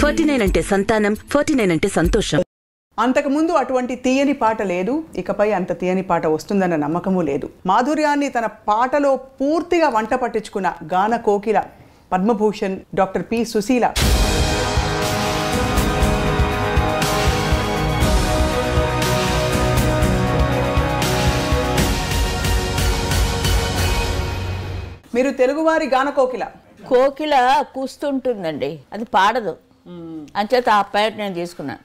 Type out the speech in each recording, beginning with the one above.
Forty nine అంటే సంతానం forty nine అంటే సంతోషం. అంతకుముందు అటువంటి తీయని పాట లేదు ఇకపై అంత తీయని పాట వస్తుందన్న నమ్మకము లేదు. మాధుర్యాన్ని తన పాటలో పూర్తిగా వంట పట్టించుకున్న గాన కోకిల పద్మభూషణ్ డాక్టర్ పి సుశీల. మీరు తెలుగువారి గాన కోకిల? కోకిల కూస్తుంటుందండి. అది పాడదు. అంచేత ఆ పేట నేను తీసుకున్నాను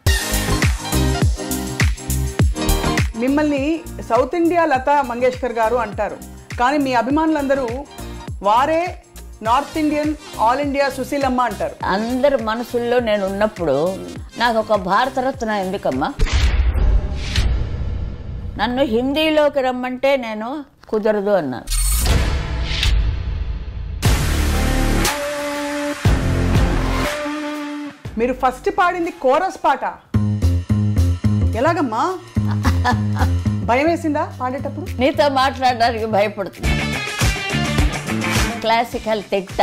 మిమ్మల్ని సౌత్ ఇండియా లతా మంగేష్కర్ గారు అంటారు. కానీ మీ అభిమానులందరూ వారే నార్త్ ఇండియన్ ఆల్ ఇండియా సుశీలమ్మ అంటారు. అందరి మనసుల్లో నేను ఉన్నప్పుడు నాకు ఒక భారతరత్న ఎందుకమ్మా? నన్ను హిందీలోకి రమ్మంటే నేను కుదరదు అన్నాను. మీరు ఫస్ట్ పాడింది కోరస్ పాట. ఎలాగమ్మా? భయం వేసిందా పాడేటప్పుడు? నీతో మాట్లాడడానికి భయపడుతున్నా. క్లాసికల్ తెక్త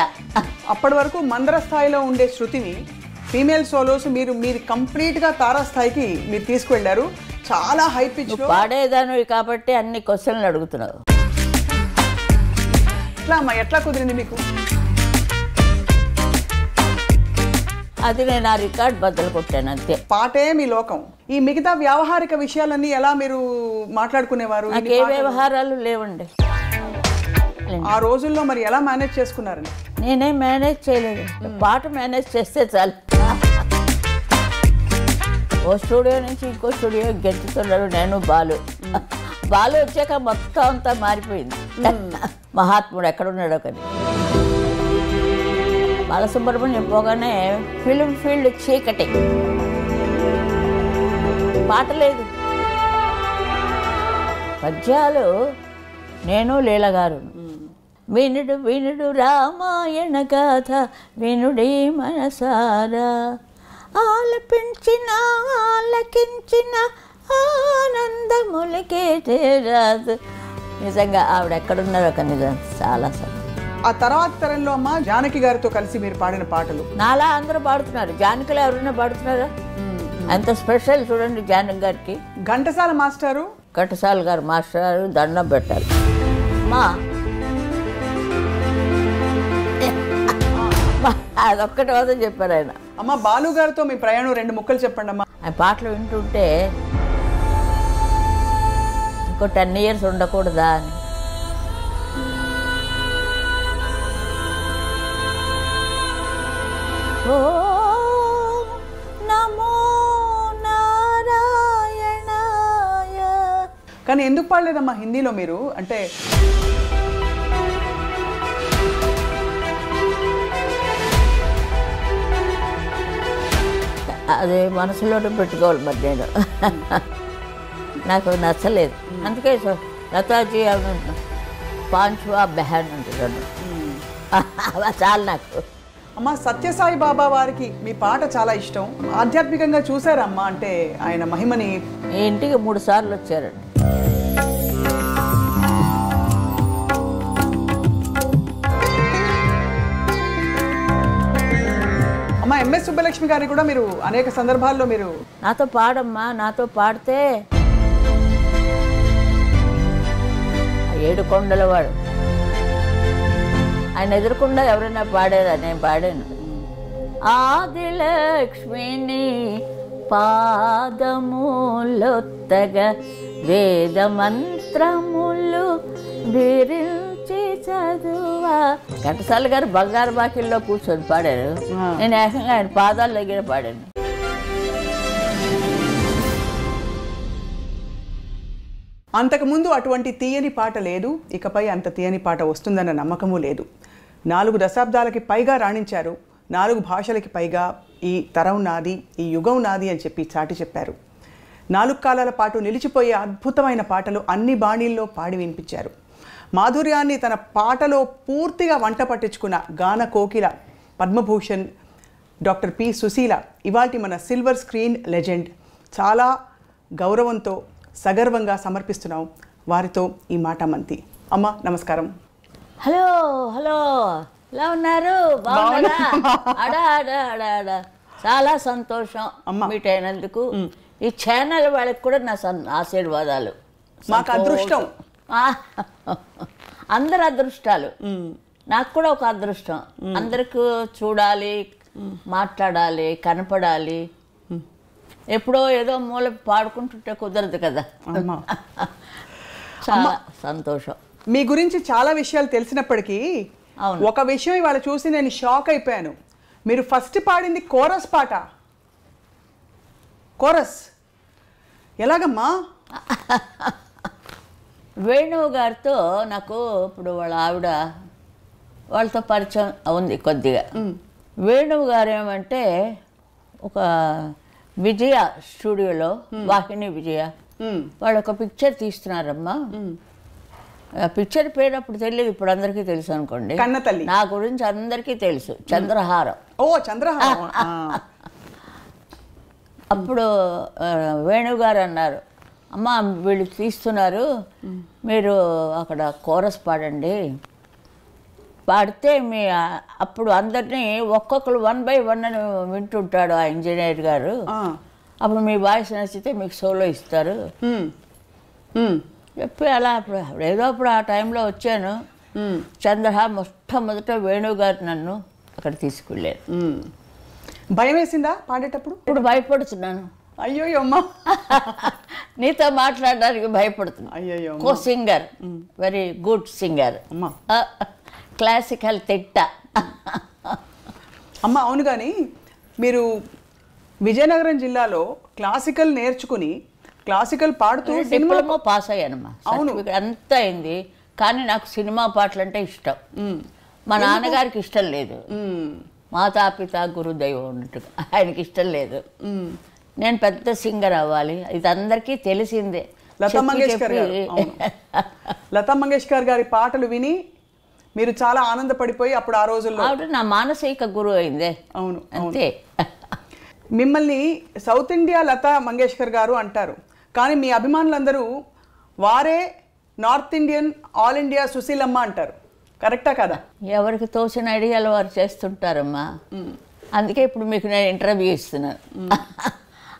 అప్పటి వరకు మందర స్థాయిలో ఉండే శృతిని ఫీమేల్ సోలోస్ మీరు మీరు కంప్లీట్గా తారా స్థాయికి మీరు తీసుకువెళ్ళారు. చాలా హై పిచ్ నువ్వు పాడేదానివి కాబట్టి అన్ని క్వశ్చన్లు అడుగుతున్నావు. ఎట్లా అమ్మా? ఎట్లా కుదిరింది మీకు? అది నేను ఆ రికార్డ్ బద్దలు కొట్టాను అంతే. పాటే మీ లోకం. ఈ మిగతా వ్యావహారిక విషయాలన్నీ ఎలా మీరు మాట్లాడుకునేవారు? నాకు ఏ వ్యవహారాలు లేవండి. ఆ రోజుల్లో మరి ఎలా మేనేజ్ చేసుకున్నారని? నేనే మేనేజ్ చేయలేదు. పాట మేనేజ్ చేస్తే చాలు. ఓ స్టూడియో నుంచి ఇంకో స్టూడియో గెంతుతున్నాడు నేను బాలు. బాలు వచ్చాక మొత్తం అంతా మారిపోయింది. మహాత్ముడు ఎక్కడున్నాడో కానీ. బాలసుబ్రహ్మణ్యం పోగానే ఫిలిం ఫీల్డ్ చీకటి. పాట లేదు. పద్యాలు నేను లీలగారు. వినుడు వినుడు రామాయణ కథ వినుడే మనసారా. ఆలపించిన ఆలకించిన ఆనందములకే చేరాదు నిజంగా ఆవిడ ఎక్కడున్నారో ఒక నిజం. చాలా సార్ ఆ తర్వాత తరంలో అమ్మ జానకి గారితో కలిసి మీరు పాడిన పాటలు. నాలా అందరూ పాడుతున్నారు. జానకిలో ఎవరైనా పాడుతున్నారా? అంత స్పెషల్ చూడండి జానకి గారికి. ఘంటసాల మాస్టారు? కటసాల గారు మాస్టర్ దండం పెట్టాలి. మా. అదొక్కటి వద్దని చెప్పారు ఆయన. అమ్మ బాలు గారితో మీ ప్రయాణం రెండు ముక్కలు చెప్పండి అమ్మా. ఆయన పాటలు వింటుంటే ఇంకో టెన్ ఇయర్స్ ఉండకూడదా అని. ఓ నమో నారాయణాయ. కానీ ఎందుకు పాడలేదమ్మా హిందీలో మీరు? అంటే అది మనసులోనే పెట్టుకోవాలి మరి నేను. నాకు నచ్చలేదు. అందుకే సో- లతాజీ పాంచువా బెహన్ అంటున్నాను. చాలు నాకు. అమ్మ సత్యసాయి బాబా వారికి మీ పాట చాలా ఇష్టం. ఆధ్యాత్మికంగా చూసారమ్మా అంటే ఆయన మహిమని. ఇంటికి మూడు సార్లు వచ్చారండి. అమ్మ ఎంఎస్ సుబ్బలక్ష్మి గారిని కూడా మీరు అనేక సందర్భాల్లో మీరు నాతో పాడమ్మా నాతో పాడితే ఏడు కొండల వాడు. ఆయన ఎదురకుండా ఎవరైనా పాడారా? నేను పాడాను. ఆదిలక్ష్మిని పాదములొత్తగా వేద మంత్రములు విరించి చదువా. ఘంటసాల గారు బంగారు బాకిల్లో కూర్చొని పాడారు. నేను ఏకంగా ఆయన పాదాల దగ్గర పాడాను. అంతకుముందు అటువంటి తీయని పాట లేదు. ఇకపై అంత తీయని పాట వస్తుందన్న నమ్మకము లేదు. నాలుగు దశాబ్దాలకి పైగా రాణించారు. నాలుగు భాషలకి పైగా ఈ తరం నాది ఈ యుగం నాది అని చెప్పి చాటి చెప్పారు. నాలుగు కాలాల పాటు నిలిచిపోయే అద్భుతమైన పాటలు అన్ని బాణీల్లో పాడి వినిపించారు. మాధుర్యాన్ని తన పాటలో పూర్తిగా వంట పట్టించుకున్న గాన కోకిల పద్మభూషణ్ డాక్టర్ పి సుశీల ఇవాటి మన సిల్వర్ స్క్రీన్ లెజెండ్. చాలా గౌరవంతో సగర్వంగా సమర్పిస్తున్నాం వారితో ఈ మాట మంతి. అమ్మ నమస్కారం. Hello hello. ఎలా ఉన్నారు? బాగున్నారా? అడా అడా అడా అడా. చాలా సంతోషం అమ్మ. మీట్ అయినందుకు ఈ ఛానల్ వాళ్ళకి కూడా నా ఆశీర్వాదాలు. మాకు అదృష్టం. అందరు అదృష్టాలు. నాకు కూడా ఒక అదృష్టం. అందరికి చూడాలి మాట్లాడాలి కనపడాలి. ఎప్పుడో ఏదో మూల పాడుకుంటుంటే కుదరదు కదా. చాలా సంతోషం. మీ గురించి చాలా విషయాలు తెలిసినప్పటికీ అవును. ఒక విషయం ఇవాళ చూసి నేను షాక్ అయిపోయాను. మీరు ఫస్ట్ పాడింది కోరస్ పాట. కోరస్. ఎలాగమ్మా? వేణువు గారితో నాకు ఇప్పుడు వాళ్ళ ఆవిడ వాళ్ళతో పరిచయం ఉంది కొద్దిగా. వేణువు గారు ఏమంటే ఒక విజయ స్టూడియోలో వాహిని విజయ. వాళ్ళు ఒక పిక్చర్ తీస్తున్నారమ్మా. ఆ పిక్చర్ పేరు అప్పుడు తెలియదు ఇప్పుడు అందరికీ తెలుసు అనుకోండి. నా గురించి అందరికీ తెలుసు చంద్రహారం. ఓ చంద్రహారం. అప్పుడు ఆ, వేణు గారు అన్నారు అమ్మ వీళ్ళు తీస్తున్నారు. మీరు అక్కడ కోరస్ పాడండి. పాడితే మీ అప్పుడు అందరినీ ఒక్కొక్కరు వన్ బై వన్ అని వింటుంటాడు ఆ ఇంజనీర్ గారు. అప్పుడు మీ వాయిస్ నచ్చితే మీకు సోలో ఇస్తారు. చెప్పి అలా అప్పుడు అప్పుడు ఏదో అప్పుడు ఆ టైంలో వచ్చాను. చంద్రహ మొట్టమొదట వేణు గారు నన్ను అక్కడ తీసుకెళ్ళారు. భయం వేసిందా పాడేటప్పుడు? ఇప్పుడు భయపడుతున్నాను. అయ్యో అమ్మా. నీతో మాట్లాడడానికి భయపడుతున్నాను. అయ్యయ్యో co singer. Very good singer. అమ్మా. క్లాసికల్ తిట్ట. అమ్మ అవును కానీ మీరు విజయనగరం జిల్లాలో క్లాసికల్ నేర్చుకుని క్లాసికల్ పాడుతూ సినిమా డిప్లొమా పాస్ అయ్యానమ్మా. అవును. అంతా అయింది. కానీ నాకు సినిమా పాటలు అంటే ఇష్టం మా నాన్నగారికి ఇష్టం లేదు. మాతాపిత గురుదైవం ఉన్నట్టుగా ఆయనకి ఇష్టం లేదు. నేను పెద్ద సింగర్ అవ్వాలి. ఇది అందరికీ తెలిసిందే. లతా మంగేష్కర్. లతా మంగేష్కర్ గారి పాటలు విని మీరు చాలా ఆనందపడిపోయి అప్పుడు ఆ రోజుల్లో. నా మానసిక గురువు అయిందే. అవును అవును. అంతే మిమ్మల్ని సౌత్ ఇండియా లతా మంగేష్కర్ గారు అంటారు. కానీ మీ అభిమానులందరూ వారే నార్త్ ఇండియన్ ఆల్ ఇండియా సుశీలమ్మ అంటారు. కరెక్టా కదా? ఎవరికి తోచిన ఐడియాలు వారు చేస్తుంటారమ్మా. అందుకే ఇప్పుడు మీకు నేను ఇంటర్వ్యూ ఇస్తున్నాను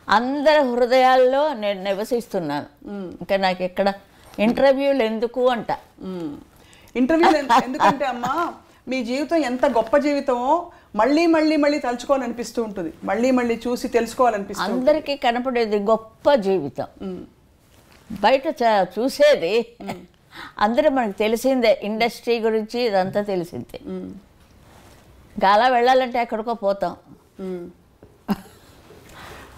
అందరి హృదయాల్లో నేను నివసిస్తున్నాను. ఇంకా నాకు ఎక్కడ ఇంటర్వ్యూలు ఎందుకు అంట. ఇంటర్వ్యూ ఎందుకంటే అమ్మా మీ జీవితం ఎంత గొప్ప జీవితమో మళ్ళీ మళ్ళీ మళ్ళీ తలుచుకోవాలనిపిస్తూ ఉంటుంది. మళ్ళీ మళ్ళీ చూసి తెలుసుకోవాలనిపిస్తుంది అందరికీ కనపడేది గొప్ప జీవితం. బయట చ- చూసేది అందరూ మనకు తెలిసిందే ఇండస్ట్రీ గురించి ఇదంతా తెలిసిందే. అలా వెళ్ళాలంటే ఎక్కడికో పోతాం.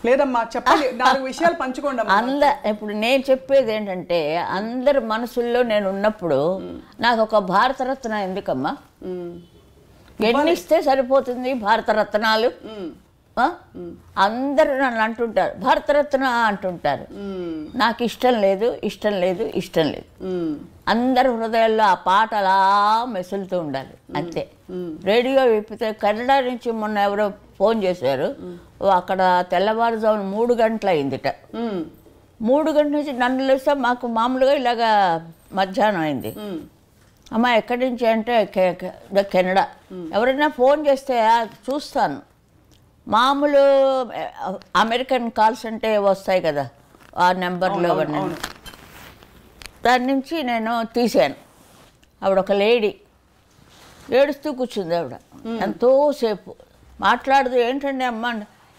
లేదమ్మా చెప్పండి. నాలుగు విషయాలు పంచుకోండి అంద ఇప్పుడు నేను చెప్పేది ఏంటంటే అందరి మనసుల్లో నేను ఉన్నప్పుడు నాకు ఒక భారతరత్న ఎందుకమ్మా? మ్మ్. ఎన్ని ఇస్తే సరిపోతుంది భారతరత్నాలు? అందరూ నన్ను అంటుంటారు భారతరత్న అంటుంటారు. నాకు ఇష్టం లేదు ఇష్టం లేదు ఇష్టం లేదు. అందరి హృదయాల్లో ఆ పాట అలా మెసులుతూ ఉండాలి అంతే. రేడియో విప్పితే కన్నడ నుంచి మొన్న ఎవరో ఫోన్ చేశారు అక్కడ తెల్లవారుజామున మూడు గంటలు అయిందిట. మూడు గంటల నుంచి నన్ను లేస్తే మాకు మామూలుగా ఇలాగా మధ్యాహ్నం అయింది. మ్మ్. అమ్మ ఎక్కడి నుంచి అంటే కెనడా. ఎవరైనా ఫోన్ చేస్తే "ఆ, చూస్తాను. మామూలు అమెరికన్ కాల్స్ అంటే వస్తాయి కదా ఆ నెంబర్లో. దాని నుంచి నేను తీశాను. ఆవిడ ఒక లేడీ ఏడుస్తూ కూర్చుంది ఆవిడ. ఎంతోసేపు మాట్లాడదు ఏంటండి అమ్మ?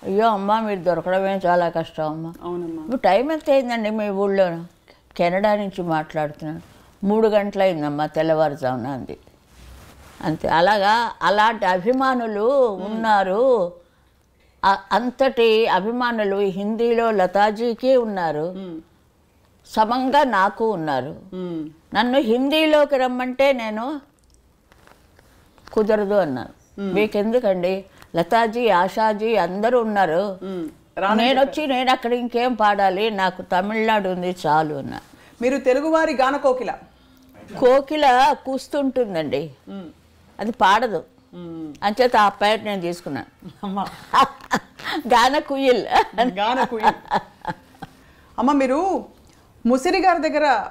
అయ్యో అమ్మ మీరు దొరకడమే చాలా కష్టం అమ్మ. టైం ఎంత అయిందండి మీ ఊళ్ళో? కెనడా నుంచి మాట్లాడుతున్నాను. మూడు గంటలు అయిందమ్మా తెల్లవారుజామున అంది. అంతే. అలాగా అలాంటి అభిమానులు ఉన్నారు. అంతటి అభిమానులు హిందీలో లతాజీకి ఉన్నారు. సమంగా నాకు ఉన్నారు. నన్ను హిందీలోకి రమ్మంటే నేను కుదరదు అన్నాను మీకెందుకండి? లతాజీ ఆషాజీ అందరూ ఉన్నారు. నేను వచ్చి నేను అక్కడ ఇంకేం పాడాలి? నాకు తమిళనాడు ఉంది చాలు అన్న మీరు తెలుగువారి గాన కోకిల. కోకిల కూస్తుంటుందండి. అది పాడదు. అంచేత ఆ పేరు నేను తీసుకున్నాను అమ్మా. గాన కుయిల్. గాన కుయిల్. అమ్మ మీరు ముసిరి గారి దగ్గర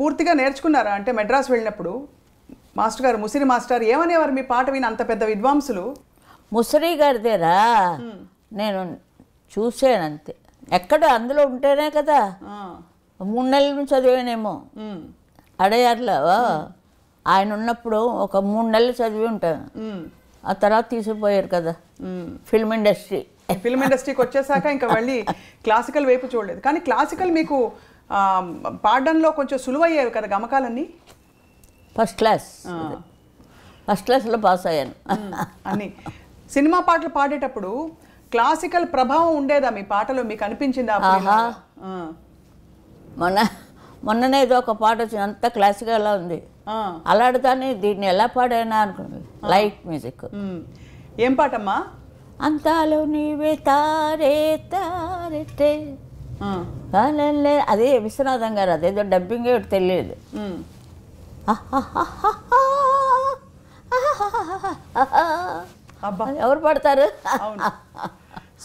పూర్తిగా నేర్చుకున్నారా? అంటే మెడ్రాస్ వెళ్ళినప్పుడు మాస్టర్ గారు ముసిరి మాస్టర్ ఏమనేవారు? మీ పాట విని అంత పెద్ద విద్వాంసులు. ముసరి గారిదేరా నేను చూసాను అంతే. ఎక్కడ అందులో ఉంటేనే కదా. మూడు నెలల నుంచి చదివానేమో. అడయార్లో. ఆయన ఉన్నప్పుడు ఒక మూడు నెలలు చదివి ఉంటాను ఆ తర్వాత తీసుకుపోయారు కదా. Film industry. ఫిల్మ్ ఇండస్ట్రీకి వచ్చేసాక ఇంకా మళ్ళీ క్లాసికల్ వైపు చూడలేదు. కానీ క్లాసికల్ మీకు పాడడంలో కొంచెం సులువయ్యాయి కదా గమకాలన్నీ? ఫస్ట్ క్లాస్ ఫస్ట్ క్లాస్లో పాస్ అయ్యాను. అని. సినిమా పాటలు పాడేటప్పుడు క్లాసికల్ ప్రభావం ఉండేదా మీ పాటలో? మీకు అనిపించిందా మొన్న మొన్ననే ఏదో ఒక పాట వచ్చింది అంత క్లాసికల్గా ఉంది. అలాంటిదాన్ని దీన్ని ఎలా పాడానా అనుకున్నాను లైట్ మ్యూజిక్. ఏం పాటమ్మా? అంతాలో నీవే తారే తారెట్టే అదే విశ్వనాథం గారు అదేదో డబ్బింగ్ తెలియదు. ఎవరు పడతారు?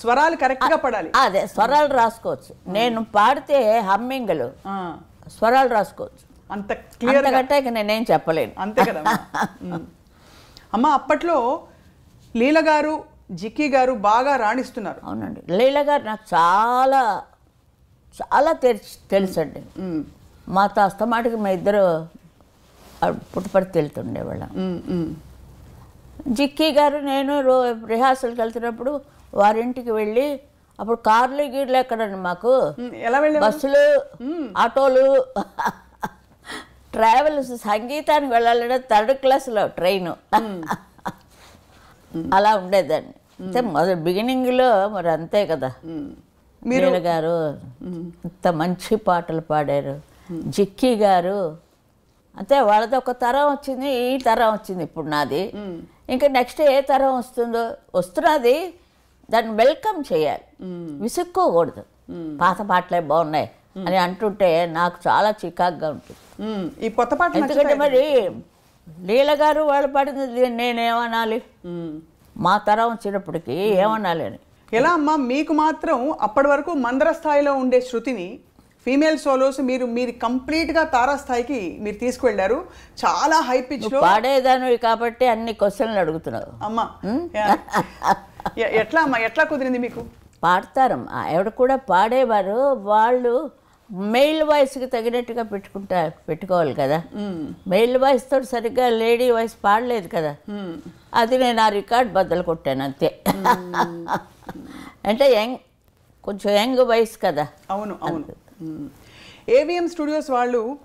స్వరాలు కరెక్ట్గా పడాలి. అదే స్వరాలు రాసుకోవచ్చు. నేను పాడితే హమ్మింగ్లు. స్వరాలు రాసుకోవచ్చు. అంత క్లియర్ అంతకంటే ఇక నేనేం చెప్పలేను. అంతే ఉమ్. అమ్మ అప్పట్లో లీల గారు జిక్కీ గారు బాగా రాణిస్తున్నారు. అవునండి. లీల గారు నాకు చాలా చాలా తెలుసు తెలుసండి. ఉమ్, మాతో అస్తమాటికి మా ఇద్దరు పుట్టుపడి వెళ్తుండేవాళ్ళం. జిక్కీ గారు నేను రిహార్సల్కి వెళ్తున్నప్పుడు వారింటికి వెళ్ళి అప్పుడు కార్లు గీర్లు ఎక్కడండి మాకు? ఎలా బస్సులు ఆటోలు ట్రావెల్స్ సంగీతానికి వెళ్ళాలంటే థర్డ్ క్లాస్లో ట్రైన్. అలా ఉండేదాన్ని అంటే మొదటి బిగినింగ్లో మరి అంతే కదా. మీర గారు ఇంత మంచి పాటలు పాడారు. జిక్కీ గారు. అంటే వాళ్ళది ఒక తరం వచ్చింది ఈ తరం వచ్చింది ఇప్పుడు నాది. ఇంకా నెక్స్ట్ ఏ తరం వస్తుందో వస్తున్నది దాన్ని వెల్కమ్ చేయాలి. విసుక్కోకూడదు. పాత పాటలే బాగున్నాయి అని అంటుంటే నాకు చాలా చికాగ్గా ఉంటుంది. ఈ కొత్త పాటలు ఎందుకంటే. మరి లీల గారు వాళ్ళు పాడింది నేనేమనాలి. మా తరం వచ్చినప్పటికీ ఏమనాలి అని. ఎలా అమ్మా మీకు మాత్రం అప్పటి వరకు మందర స్థాయిలో ఉండే శృతిని ఫీమేల్ సోలోస్ మీరు మీరు కంప్లీట్గా తారా స్థాయికి మీరు తీసుకువెళ్ళారు. చాలా హై పిచ్లో పాడేదానివి కాబట్టి అన్ని క్వశ్చన్లు అడుగుతున్నావు. అమ్మా. ఎట్లా అమ్మా ఎట్లా కుదిరింది మీకు? పాడతారమ్మా ఆవిడ కూడా పాడేవారు. వాళ్ళు మెయిల్ వాయిస్కి తగినట్టుగా పెట్టుకుంటా పెట్టుకోవాలి కదా. మెయిల్ వాయిస్ తోటి సరిగ్గా లేడీ వాయిస్ పాడలేదు కదా. అది నేను ఆ రికార్డ్ బద్దలు కొట్టాను అంతే. అంటే యంగ్ కొంచెం యంగ్ వయసు కదా. అవును అవును. ఏవిఎం స్టూడియోస్ వాళ్ళు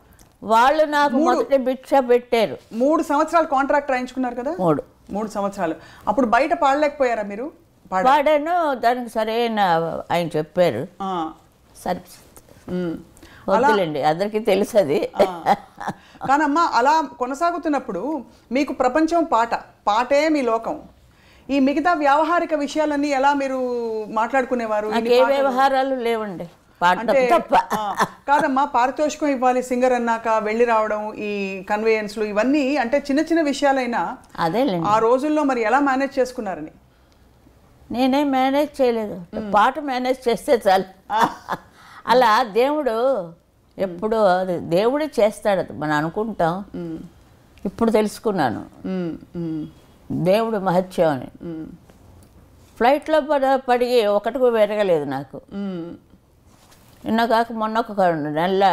వాళ్ళు నాకు మొదటి భిక్ష పెట్టారు. మూడు సంవత్సరాలు కాంట్రాక్ట్ రాయించుకున్నారు కదా? మూడు. మూడు సంవత్సరాలు. అప్పుడు బయట పాడలేకపోయారా మీరు? పాడ పాడాను దానికి సరైన ఆయన చెప్పారు. సరే. వద్దులేండి అందరికీ తెలుసు అది కానమ్మా అలా కొనసాగుతున్నప్పుడు మీకు ప్రపంచం పాట పాటే మీ లోకం. ఈ మిగతా వ్యావహారిక విషయాలన్నీ ఎలా మీరు మాట్లాడుకునేవారు? ఏ వ్యవహారాలు లేవండి. కాదమ్మా పారితోషికం ఇవ్వాలి సింగర్ అన్నాక వెళ్ళి రావడం ఈ కన్వేయన్స్లు ఇవన్నీ అంటే చిన్న చిన్న విషయాలైనా అదేలేండి. ఆ రోజుల్లో మరి ఎలా మేనేజ్ చేసుకున్నారని? నేనేం మేనేజ్ చేయలేదు. పాట మేనేజ్ చేస్తే చాలు. అలా దేవుడు ఎప్పుడు అది దేవుడే చేస్తాడు అది మనం అనుకుంటాం. ఇప్పుడు తెలుసుకున్నాను. దేవుడు మహత్యం అని. ఫ్లైట్లో పడ పడి ఒకటి కూడా పెరగలేదు నాకు. నిన్న కాక మొన్న ఒక నెల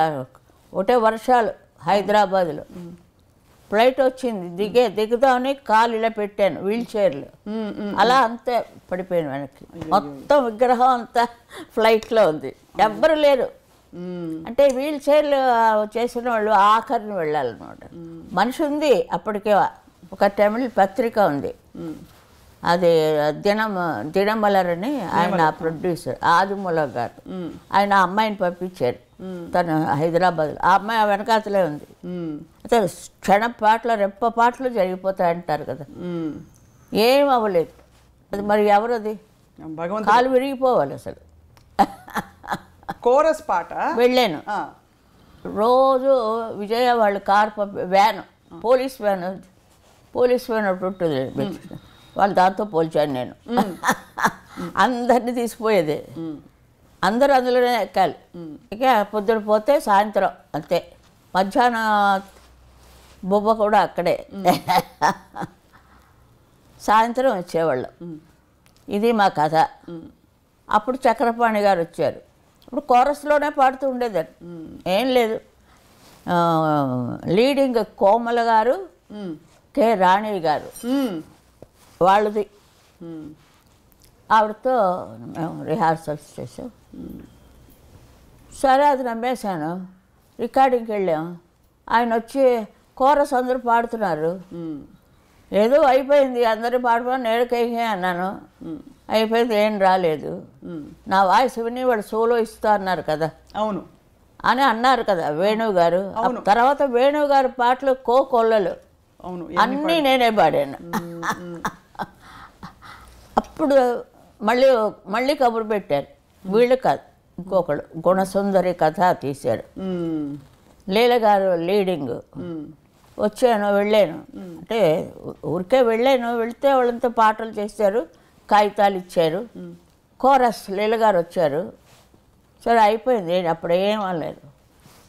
ఒకటే వర్షాలు హైదరాబాద్లో. ఫ్లైట్ వచ్చింది దిగే దిగుదామని కాలు ఇలా పెట్టాను వీల్ చైర్లో. అలా అంతే పడిపోయాను వెనక్కి. మొత్తం విగ్రహం అంతా ఫ్లైట్లో ఉంది. ఎవ్వరు లేరు. అంటే వీల్ చైర్లు చేసిన వాళ్ళు ఆఖరిని వెళ్ళాలన్నమాట. మనిషి ఉంది అప్పటికే ఒక తమిళ పత్రిక ఉంది. అది దినం దినమలర్ అని ఆయన ప్రొడ్యూసర్ ఆదిమూల గారు. ఆయన అమ్మాయిని పంపించారు. తను హైదరాబాద్లో ఆ అమ్మాయి ఆ వెనకాతలే ఉంది. అయితే క్షణ పాటలు రెప్ప పాటలు జరిగిపోతాయి అంటారు కదా. ఏం అవ్వలేదు. అది మరి ఎవరది? కాలు విరిగిపోవాలి అసలు. కోరస్ పాట. వెళ్ళాను. రోజు విజయ వాళ్ళు కార్ పంపి van police van police van ఒకటి ఉంటుంది. వాళ్ళు దాంతో పోల్చాను నేను. అందరినీ తీసిపోయేది. అందరూ అందులోనే ఎక్కాలి. ఇక పొద్దున పోతే సాయంత్రం అంతే. మధ్యాహ్నం బొబ్బ కూడా అక్కడే. సాయంత్రం వచ్చేవాళ్ళం. ఇది మా కథ. అప్పుడు చక్రపాణి గారు వచ్చారు. ఇప్పుడు కోరస్లోనే పాడుతూ ఉండేదాన్ని. ఏం లేదు. లీడింగ్ కోమల గారు. కె రాణి గారు. వాళ్ళది. ఆవిడతో మేము రిహార్సల్స్ చేసాం. సరే అది నమ్మేశాను. రికార్డింగ్కి వెళ్ళాం. ఆయన వచ్చి కోరస్ అందరూ పాడుతున్నారు. ఏదో అయిపోయింది అందరూ పాడుకొని నేడుకైకే అన్నాను. అయిపోయింది ఏం రాలేదు. నా వాయిస్ విని వాడు సోలో ఇస్తా అన్నారు కదా. అవును. అని అన్నారు కదా వేణు గారు. తర్వాత వేణు గారి పాటలు కో కొల్లలు. అవును అన్నీ నేనే పాడాను. అప్పుడు మళ్ళీ మళ్ళీ కబురు పెట్టారు. వీళ్ళు కాదు ఇంకొకడు గుణసుందరి కథ తీశాడు మ్మ్. లీల గారు లీడింగ్. వచ్చాను వెళ్ళాను. అంటే ఊరికే వెళ్ళాను వెళ్తే వాళ్ళంతా పాటలు చేశారు కాగితాలు ఇచ్చారు. కోరస్ లీల గారు వచ్చారు. సరే అయిపోయింది అప్పుడు ఏం అనలేదు.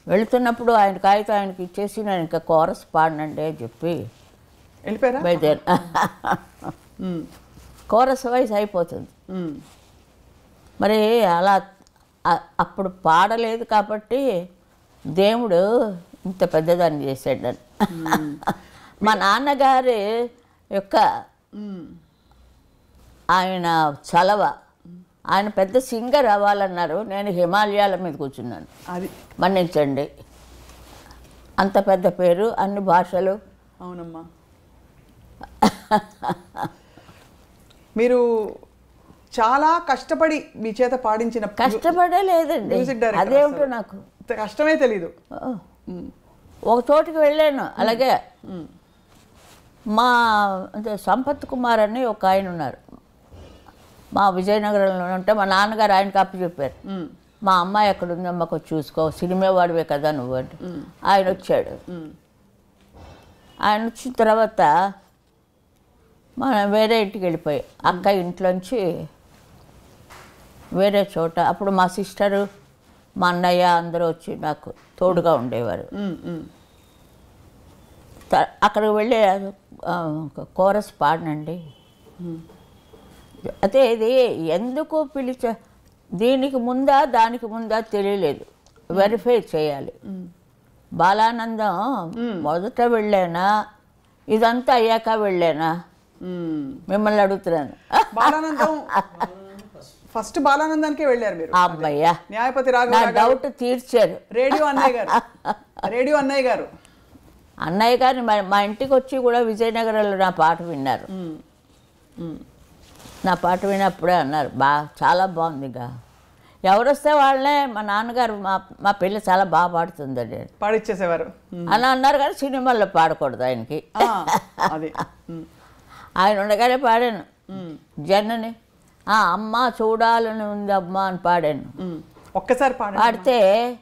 వెళుతున్నప్పుడు ఆయన కాగితం ఆయనకి ఇచ్చేసి నేను ఇంకా కోరస్ పాడనండి అని చెప్పి వెళ్ళిపోయారా? బయలుదేరి. కోరస్ వయసు అయిపోతుంది. మరి అలా అప్పుడు పాడలేదు కాబట్టి దేవుడు ఇంత పెద్దదాన్ని చేశాడు నన్ను మా నాన్నగారి యొక్క. ఆయన చలవ ఆయన పెద్ద సింగర్ అవ్వాలన్నారు. నేను హిమాలయాల మీద కూర్చున్నాను. అది. మన్నించండి. అంత పెద్ద పేరు అన్ని భాషలు. అవునమ్మా. మీరు చాలా కష్టపడి మీ చేత పాడించిన కష్టపడే లేదండి. అదేమిటో అసలు. నాకు? కష్టమే తెలీదు. ఒక చోటికి వెళ్ళాను. అలాగే మా. అంటే సంపత్ కుమార్ అని ఒక ఆయన ఉన్నారు. మా విజయనగరంలో ఉంటే మా నాన్నగారు ఆయనకి అప్పు చెప్పారు. మా. అమ్మాయి ఎక్కడ ఉందమ్మా కొంచెం చూసుకో సినిమా వాడివే కదా నువ్వు అంటే ఆయన వచ్చాడు. ఆయన వచ్చిన తర్వాత మనం వేరే ఇంటికి వెళ్ళిపోయి. అక్క ఇంట్లోంచి వేరే చోట అప్పుడు మా సిస్టరు మా అన్నయ్య అందరూ వచ్చి నాకు తోడుగా ఉండేవారు. అక్కడికి వెళ్ళి కోరస్ పాడనండి అయితే ఇది ఎందుకు పిలిచ దీనికి ముందా దానికి ముందా తెలియలేదు. వెరిఫై చేయాలి. బాలానందం మొదట వెళ్ళానా? ఇదంతా అయ్యాక వెళ్ళానా. మిమ్మల్ని అడుగుతున్నాను. బాలానందం ఫస్ట్ బాలానందానికే వెళ్ళారు మీరు. అమ్మయ్యా న్యాయపతి రాఘవ గారు డౌట్ తీర్చారు. రేడియో అన్నయ్య గారు. రేడియో అన్నయ్య గారు. అన్నయ్య గారిని మా ఇంటికి వచ్చి కూడా విజయనగరంలో నా పాట విన్నారు. నా పాట వినప్పుడే అన్నారు బా చాలా బాగుంది ఇక ఎవరు వస్తే వాళ్ళనే మా నాన్నగారు మా మా పిల్ల చాలా బాగా పాడుతుందండి. పాడిచ్చేసేవారు. అని అన్నారు కానీ సినిమాల్లో పాడకూడదు ఆయనకి. అది. ఆయన ఉండగానే పాడాను. జనని ఆ అమ్మ చూడాలని ఉంది అమ్మ అని పాడాను. ఒక్కసారి పాడితే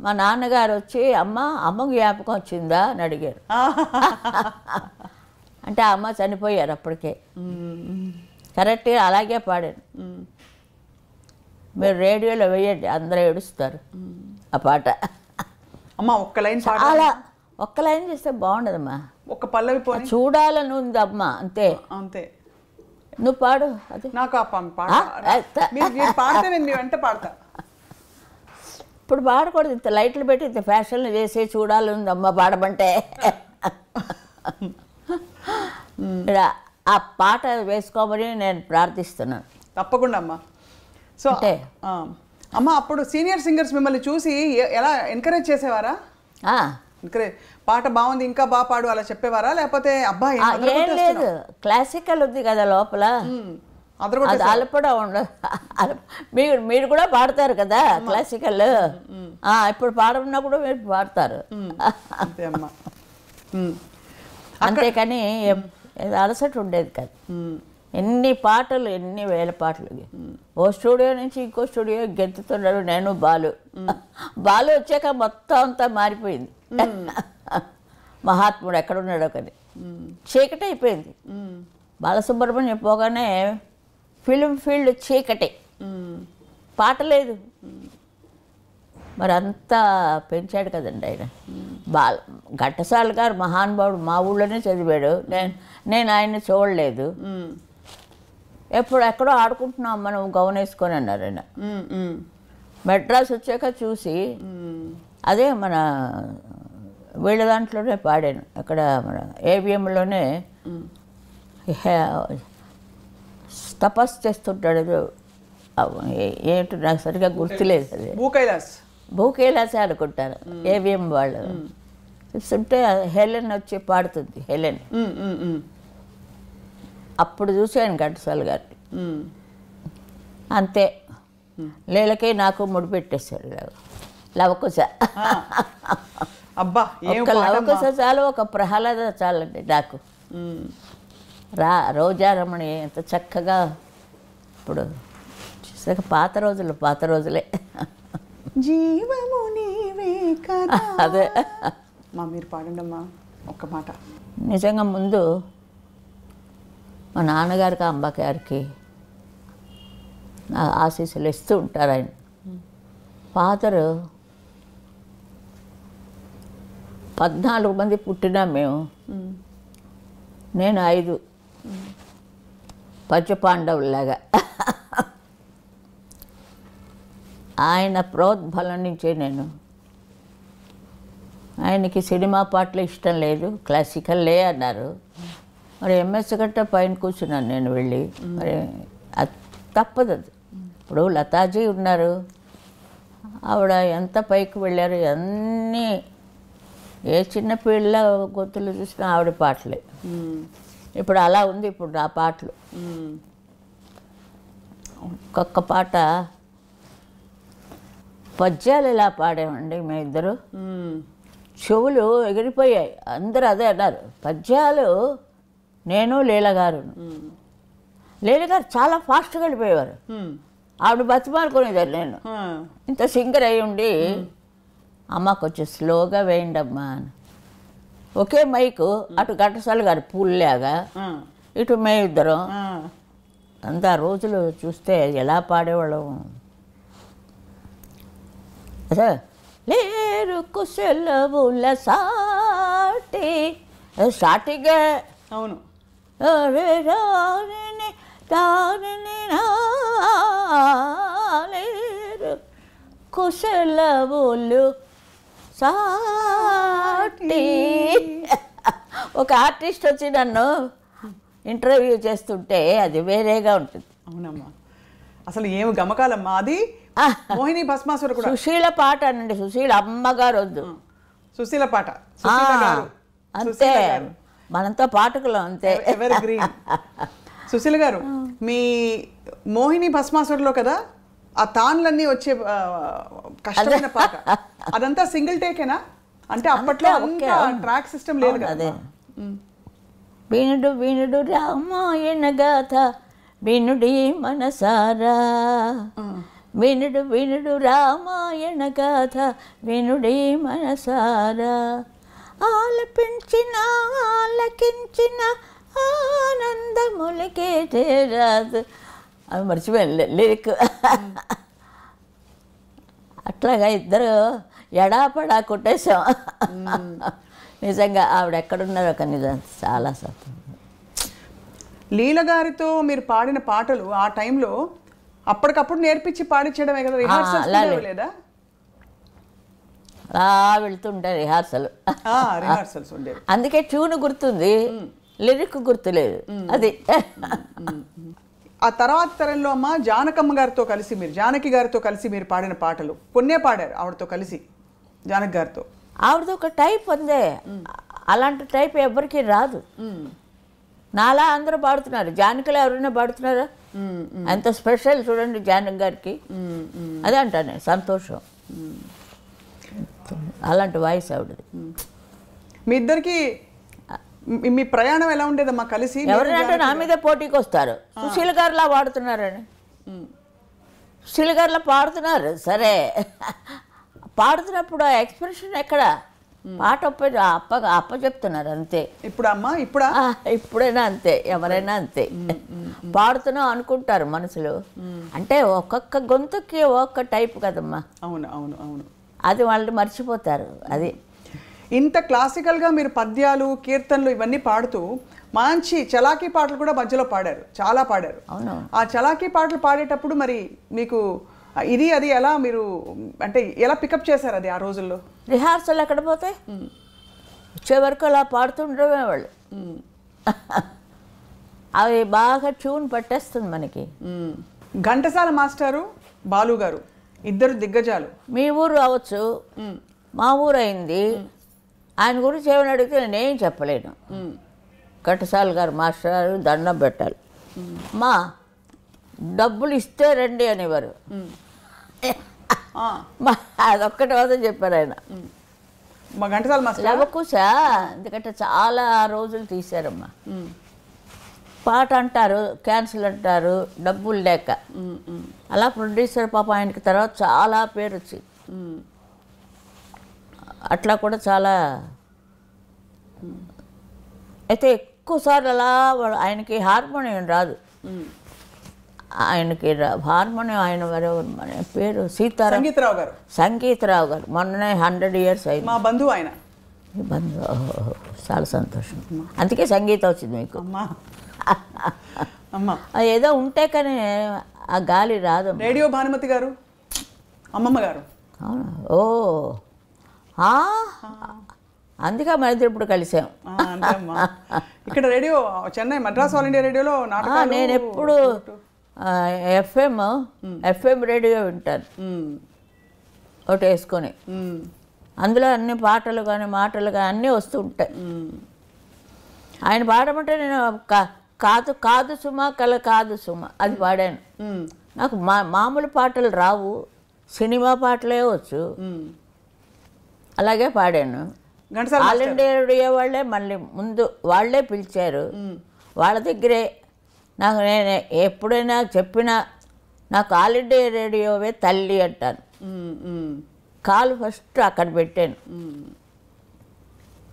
మా నాన్నగారు వచ్చి అమ్మ అమ్మ జ్ఞాపకం వచ్చిందా? అని అడిగారు. అంటే ఆ అమ్మ చనిపోయారు అప్పటికే. కరెక్ట్గా అలాగే పాడాను. మీరు రేడియోలో వేయండి అందరూ ఏడుస్తారు. ఆ పాట. అమ్మ ఒక్క లైన్ చాలా ఒక్క లైన్ చేస్తే బాగుండదమ్మా. ఒక్క పల్లవి పోని చూడాలని ఉంది అమ్మ అంతే. అంతే. నువ్వు పాడు అది. నాకు ఆ పాట పాడితే నేను మీ వెంట పాడతా. ఇప్పుడు పాడకూడదు ఇంత లైట్లు పెట్టి ఇంత ఫ్యాషన్లు చేసి చూడాలని ఉంది అమ్మ పాడమంటే. ఆ పాట వేసుకోమని నేను ప్రార్థిస్తున్నాను. తప్పకుండా అమ్మా. సో అంటే? అమ్మ అప్పుడు సీనియర్ సింగర్స్ మిమ్మల్ని చూసి ఎలా ఎంకరేజ్ చేసేవారా? ఎంకరేజ్ పాట బాగుంది ఇంకా బాగా పాడు అలా చెప్పేవారా? లేకపోతే అబ్బాయి ఏం లేదు. క్లాసికల్ ఉంది కదా లోపల. అది అలపడం ఉండదు మీరు మీరు కూడా పాడతారు కదా క్లాసికల్ ఆ, ఇప్పుడు పాడమన్నప్పుడు మీరు పాడతారు. అంతేకాని అలసట ఉండేది కాదు. ఎన్ని పాటలు ఎన్ని వేల పాటలు. ఓ స్టూడియో నుంచి ఇంకో స్టూడియో గెంతుతున్నాడు నేను బాలు. బాలు వచ్చాక మొత్తం అంతా మారిపోయింది. మహాత్ముడు ఎక్కడున్నాడో కానీ చీకటి అయిపోయింది. బాలసుబ్రహ్మణ్యం పోగానే ఫిలిం ఫీల్డ్ చీకటి. పాట లేదు మరి అంతా పెంచాడు కదండి ఆయన బాల ఘంటసాల గారు మహానుభావుడు మా ఊళ్ళోనే చదివాడు నేను నేను ఆయన్ని చూడలేదు. ఎప్పుడు ఎక్కడో ఆడుకుంటున్నాం మనం గౌన్ వేసుకొని అన్నారు ఆయన మెడ్రాస్ వచ్చాక చూసి. అదే మన వీళ్ళ దాంట్లోనే పాడాను. అక్కడ మన ఏవిఎంలోనే తపస్సు చేస్తుంటాడు ఏదో. అవ్- ఏ- ఏంటో నాకు సరిగా గుర్తులేదు అది. భూ కైలాస్. భూకేలాసే అనుకుంటారు ఏవిఎం వాళ్ళు. చూస్తుంటే హెలెన్ వచ్చి పాడుతుంది హెలెన్ అప్పుడు చూశాను ఘంటసాల గారిని. అంతే. లేలకే నాకు ముడిపెట్టేశారు లవకుశ. అబ్బా ఒక. లవకుశ చాలు ఒక ప్రహ్లాద చాలండి నాకు. రా రోజారమణి ఎంత చక్కగా ఇప్పుడు చూసాక పాత రోజులు పాత రోజులే. జీవము నీవే కదా. అదే. మా మీరు పాడండి అమ్మా ఒక్క మాట. నిజంగా ముందు మా నాన్నగారికి అంబగారికి నా ఆశీస్సులు ఇస్తూ ఉంటారు ఆయన. ఫాదరు పద్నాలుగు మంది పుట్టినా మేము. నేను ఐదు. పంచపాండవులాగా ఆయన ప్రోద్బలం నుంచే నేను. ఆయనకి సినిమా పాటలు ఇష్టం లేదు. క్లాసికల్ లే అన్నారు. మరి ఎంఎస్ గట్ట పైన కూర్చున్నాను నేను వెళ్ళి. మరి తప్పదు అది. ఇప్పుడు లతాజీ ఉన్నారు. ఆవిడ ఎంత పైకి వెళ్ళారు అన్నీ ఏ చిన్న పిల్ల గొంతులు చూసినా ఆవిడ పాటలే. ఇప్పుడు అలా ఉంది ఇప్పుడు నా పాటలు. ఒక్కొక్క పాట పద్యాలు ఇలా పాడామండి మేమిద్దరు మ్మ్. చెవులు ఎగిరిపోయాయి అందరూ అదే అన్నారు పద్యాలు నేను లీలగారు. లీలగారు చాలా ఫాస్ట్గా వెళ్ళిపోయేవారు. ఆవిడ బతిమాలుకునేదాన్ని నేను ఆ. ఇంత సింగర్ అయి ఉండి అమ్మ కొంచెం స్లోగా వేయండి అమ్మా అని. ఒకే మైకు అటు ఘంటసాల గారు పూల్లాగా. ఇటు మే ఇద్దరం. అంత రోజులు చూస్తే ఎలా పాడేవాళ్ళం? అదే. లేరు కుశలవుల సాటి. స్టార్టింగే అవును. కుశలవులు సాటి. ఒక ఆర్టిస్ట్ వచ్చి నన్ను ఇంటర్వ్యూ చేస్తుంటే అది వేరేగా ఉంటుంది. అవునమ్మా. అసలు ఏమి గమకాలమ్మా అది? మోహిని భస్మాసుర కూడా. సుశీల పాట అనండి సుశీల అమ్మగారు వద్దు సుశీల పాట అంతే. మనంతా పాటకులం అంతే. Ever green? సుశీల గారు మీ మోహిని భస్మాసురలో కదా ఆ తాన్లన్నీ వచ్చే కష్టమైన పాట. అదంతా సింగిల్ టేకేనా? అంటే అప్పట్లో అంతా. ట్రాక్ సిస్టమ్ లేదు కదా. వినుడు వినుడు రామాయణ గాథ వినుడి మనసారా. వినుడు వినుడు రామాయణ గాథ వినుడి మనసారా. ఆలపించిన ఆలకించిన ఆనందములకే చేరాదు అవి మర్చిపోయాను లిరిక్ అట్లాగా ఇద్దరు ఎడాపడా కొట్టేశాం నిజంగా ఆవిడ ఎక్కడున్నారో ఒక నిజం చాలా సంతోషం లీల గారితో మీరు పాడిన పాటలు ఆ టైంలో అప్పటికప్పుడు నేర్పించి పాడించడమే కదా. ఉండేవి లేదా అలా వెళ్తుంటే రిహార్సల్ రిహార్సల్స్ ఉండేవి అందుకే ట్యూన్ గుర్తుంది లిరిక్ గుర్తులేదు అది ఆ తర్వాత తరంలో అమ్మ జానకమ్మ గారితో కలిసి మీరు జానకి గారితో కలిసి మీరు పాడిన పాటలు. కొన్నే పాడారు ఆవిడతో కలిసి జానకి గారితో. ఆవిడది ఒక టైప్ ఉందే అలాంటి టైప్ ఎవరికి రాదు. నాలా అందరూ పాడుతున్నారు. జానకిలో ఎవరైనా పాడుతున్నారా? ఎంత స్పెషల్ చూడండి జానకి గారికి. అదే అంటాను సంతోషం. అలాంటి వాయిస్ ఆవిడది. మీ ఇద్దరికి మీ- ప్రయాణం ఎలా ఉండేదమ్మా కలిసి ఎవరంటే నా మీద పోటీకి వస్తారు సుశీల గారిలా పాడుతున్నారని సుశీల గారిలా పాడుతున్నారు. సరే. పాడుతున్నప్పుడు ఎక్స్ప్రెషన్ ఎక్కడ? పాట ఒప్ప అప్ప అప్ప చెప్తున్నారు అంతే. ఇప్పుడు? అమ్మా ఇప్పుడా ఇప్పుడైనా అంతే. ఎవరైనా అంతే. పాడుతున్నాం అనుకుంటారు మనసులో. అంటే ఒక్కొక్క గొంతుకి ఒక్కొక్క టైప్ కదమ్మా. అవును అవును అవును. అది వాళ్ళు మర్చిపోతారు. అది ఇంత క్లాసికల్గా మీరు పద్యాలు కీర్తనలు ఇవన్నీ పాడుతూ మంచి చలాకీ పాటలు కూడా మధ్యలో పాడారు. చాలా పాడారు. ఆ చలాకీ పాటలు పాడేటప్పుడు మరి మీకు ఇది అది ఎలా మీరు అంటే ఎలా పికప్ చేశారు అది ఆ రోజుల్లో? రిహార్సల్ ఎక్కడ పోతాయి వచ్చే వరకు అలా పాడుతుండడమే వాళ్ళు. అవి బాగా ట్యూన్ పట్టేస్తుంది మనకి. ఘంటసాల మాస్టారు బాలు గారు ఇద్దరు దిగ్గజాలు. మీ ఊరు అవ్వచ్చు మా ఊరు అయింది. ఆయన గురించి ఏమైనా అడిగితే నేనేం చెప్పలేను. ఘటసాల గారు మాస్టర్ గారు దండం పెట్టాలి. మా డబ్బులు ఇస్తే రండి అనేవారు. అదొక్కటి మాత్రం చెప్పారు ఆయన. లవకుశా ఎందుకంటే చాలా రోజులు తీశారమ్మా. పాట అంటారు క్యాన్సిల్ అంటారు డబ్బులు లేక. అలా ప్రొడ్యూసర్ పాప ఆయనకి తర్వాత చాలా పేరు వచ్చింది అట్లా కూడా చాలా అయితే ఎక్కువసార్లు అలా ఆయనకి హార్మోనియం రాదు. ఆయనకి హార్మోనియం ఆయన మన పేరు సీతారాం సంగీతరావు గారు. సంగీతరావు గారు. మొన్ననే హండ్రెడ్ ఇయర్స్ అయింది. మా బంధువు ఆయన. మీ బంధు ఓహో, చాలా సంతోషం. అందుకే సంగీతం వచ్చింది మీకు. అమ్మా. అమ్మా. అది ఏదో ఉంటే కానీ ఆ గాలి రాదు రేడియో భానుమతి గారు అమ్మమ్మ గారు. అవునా? ఓ? అందుకే ఇద్దరు ఇప్పుడు కలిసాం ఇక్కడ radio Chennai Madras all India రేడియోలో నేను ఎప్పుడు ఎఫ్ఎం ఎఫ్ఎం రేడియో వింటాను. ఒకటి వేసుకొని. అందులో అన్ని పాటలు కానీ మాటలు కానీ అన్నీ వస్తూ ఉంటాయి. ఆయన పాడమంటే నేను కా- కాదు కాదు సుమ కల కాదు సుమ అది పాడాను. నాకు మా మామూలు పాటలు రావు. సినిమా పాటలే వచ్చు. అలాగే పాడాను. ఆల్. ఇండియా రేడియో వాళ్ళే మళ్ళీ ముందు వాళ్ళే పిలిచారు. వాళ్ళ దగ్గరే. నాకు నేను ఎప్పుడైనా చెప్పినా నాకు ఆల్ ఇండియా రేడియోవే తల్లి అంటాను. కాలు ఫస్ట్ అక్కడ పెట్టాను.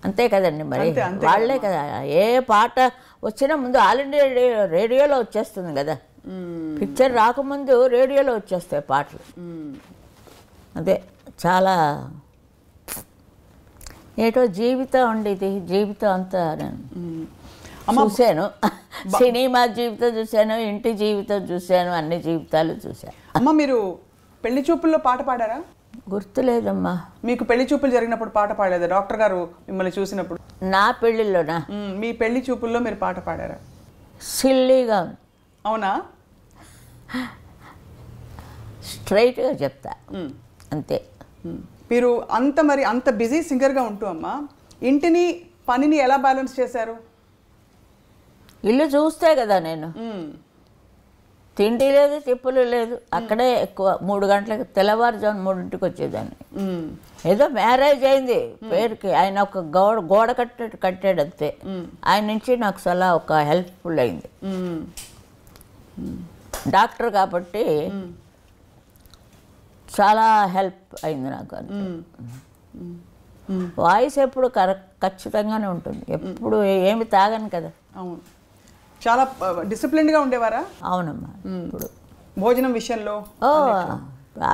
అంతే కదండి మరి. వాళ్ళే కదా. ఏ పాట వచ్చినా ముందు ఆల్ ఇండియా రేడియో రేడియోలో వచ్చేస్తుంది కదా. పిక్చర్ రాకముందు రేడియోలో వచ్చేస్తాయి పాటలు. అదే చాలా ఏటో జీవితం అండి ఇది జీవితం అంతా. చూశాను. సినిమా జీవితం చూశాను ఇంటి జీవితం చూశాను అన్ని జీవితాలు చూశాను. అమ్మ మీరు పెళ్ళి చూపుల్లో పాట పాడారా? గుర్తులేదమ్మా. మీకు పెళ్ళి చూపులు జరిగినప్పుడు పాట పాడలేదా? డాక్టర్ గారు మిమ్మల్ని చూసినప్పుడు. నా మ్మ్. మీ పెళ్ళి చూపుల్లో మీరు పాట పాడారా? సిల్లీగా అవునా? స్ట్రైట్గా చెప్తా. అంతే. మీరు అంత మరి అంత బిజీ సింగర్గా ఉంటూ అమ్మా ఇంటిని పనిని ఎలా బ్యాలెన్స్ చేశారు? ఇల్లు చూస్తే కదా నేను. తిండి లేదు తిప్పులు లేదు. అక్కడే ఎక్కువ మూడు గంటలకు తెల్లవారుజాము మూడింటికి వచ్చేదాన్ని. ఏదో మ్యారేజ్ అయింది. పేరుకి ఆయన ఒక గోడ గోడ కట్టాడు కట్టాడు అంతే. ఆయన నుంచి నాకు చాలా ఒక హెల్ప్ఫుల్ అయింది. డాక్టర్ కాబట్టి చాలా హెల్ప్ అయింది నాకు అంతే వాయిస్ ఎప్పుడు కరెక్ట్ ఖచ్చితంగానే ఉంటుంది. ఎప్పుడు ఏమి తాగను కదా. అవును. చాలా డిసిప్లిన్డ్గా ఉండేవారా? అవునమ్మా ఇప్పుడు. భోజనం విషయంలో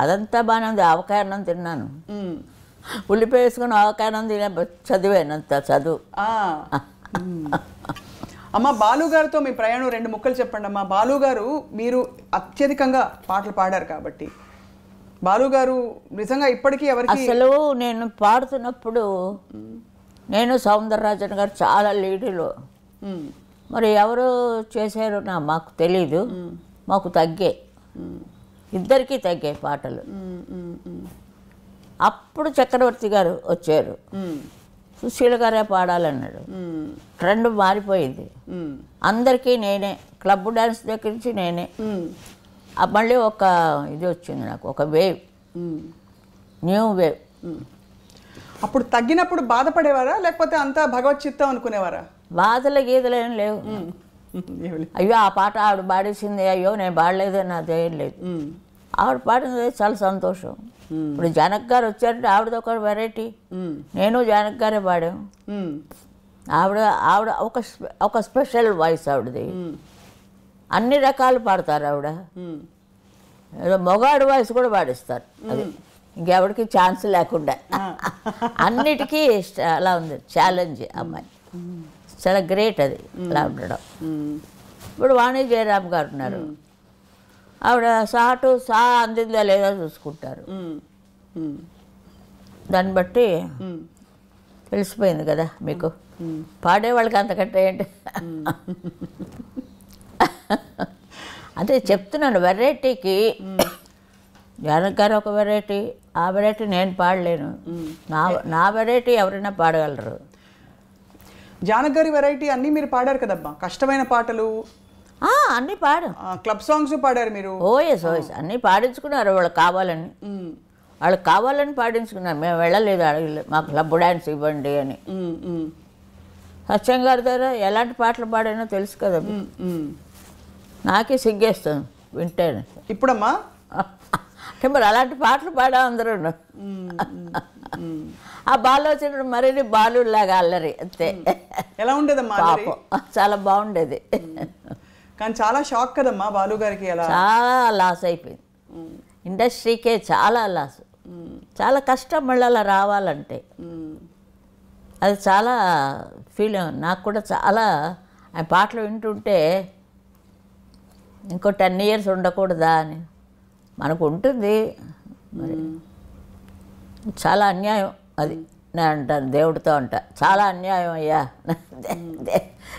అదంతా బాగానే ఉంది. ఆవకాయ అన్నం తిన్నాను. ఉల్లిపాయ వేసుకొని ఆవకాయ అన్నం తినే చదివానంత చదువు. అమ్మ బాలు గారితో మీ ప్రయాణం రెండు ముక్కలు చెప్పండి అమ్మా బాలు గారు మీరు అత్యధికంగా పాటలు పాడారు కాబట్టి. బాలు గారు నిజంగా ఇప్పటికీ ఎవరికి అసలు నేను పాడుతున్నప్పుడు నేను సౌందరరాజన్ గారు చాలా లీడులో. మరి ఎవరు చేశారో నా మాకు తెలీదు. మాకు తగ్గాయి ఇద్దరికీ తగ్గాయి పాటలు. అప్పుడు చక్రవర్తి గారు వచ్చారు. సుశీల గారే పాడాలన్నాడు. ట్రెండ్ మారిపోయింది. అందరికీ నేనే. క్లబ్ డ్యాన్స్ దగ్గర నుంచి నేనే. మళ్ళీ ఒక ఇది వచ్చింది నాకు ఒక వేవ్. న్యూ వేవ్ అప్పుడు తగ్గినప్పుడు బాధపడేవారా? లేకపోతే అంతా భగవత్ చిత్తం అనుకునేవారా? బాధలు గీతలు ఏం లేవు. అయ్యో ఆ పాట ఆవిడ పాడేసింది. అయ్యో నేను పాడలేదు నాదేం లేదు. మ్మ్. ఆవిడ పాడినది చాలా సంతోషం. ఇప్పుడు జనక్ గారు వచ్చారంటే ఆవిడది ఒక వెరైటీ. నేను జనక్ గారే పాడాం. ఆవిడ ఆవిడ ఒక ఒక స్పెషల్ వాయిస్ ఆవిడది. అన్ని రకాలు పాడతారు ఆవిడ. మొగాడు వాయిస్ కూడా పాడిస్తారు. అది ఇంకెవరికి ఛాన్స్ లేకుండా. అన్నిటికీ అలా ఉంది. ఛాలెంజ్ అమ్మాయి. చాలా గ్రేట్ అది. అలా ఉండడం. ఇప్పుడు వాణి జయరామ్ గారు ఉన్నారు. ఆవిడ సాటు సా అందిందా లేదా చూసుకుంటారు. దాన్ని బట్టి. తెలిసిపోయింది కదా మీకు. పాడేవాళ్ళకి అంతకంటే ఏంటి? అదే చెప్తున్నాను వెరైటీకి జానక్ గారు ఒక వెరైటీ ఆ వెరైటీ నేను పాడలేను. నా నా వెరైటీ ఎవరైనా పాడగలరు. జానక్ గారి వెరైటీ అన్నీ మీరు పాడారు కదమ్మా కష్టమైన పాటలు. అన్నీ పాడు క్లబ్ సాంగ్స్ పాడారు మీరు. ఓఎస్ ఓఎస్ అన్నీ పాడించుకున్నారు వాళ్ళు కావాలని. వాళ్ళు కావాలని పాడించుకున్నారు. మేము వెళ్ళలేదు అడగలేదు. మాకు క్లబ్ డ్యాన్స్ ఇవ్వండి అని. సత్యం గారి దగ్గర ఎలాంటి పాటలు పాడానో తెలుసు కదా. నాకే సిగ్గేస్తుంది వింటేనే. ఇప్పుడమ్మా? అంటే మరి అలాంటి పాటలు పాడా అందరూ. ఆ బాలు వచ్చినప్పుడు మరిన్ని బాలులాగా అల్లరి అంతే. ఎలా ఉండేదమ్మా? పాపం. చాలా బాగుండేది. కానీ చాలా షాక్ కదమ్మా బాలు గారికి ఎలా చాలా లాస్ అయిపోయింది. ఇండస్ట్రీకే చాలా లాస్. చాలా కష్టం మళ్ళీ అలా రావాలంటే. అది చాలా ఫీల్ నాకు కూడా చాలా ఆ పాటలు వింటుంటే ఇంకో టెన్ ఇయర్స్ ఉండకూడదా అని. మనకు ఉంటుంది మరి చాలా అన్యాయం అది. నేను అంటాను దేవుడితో అంట. చాలా అన్యాయం అయ్యా.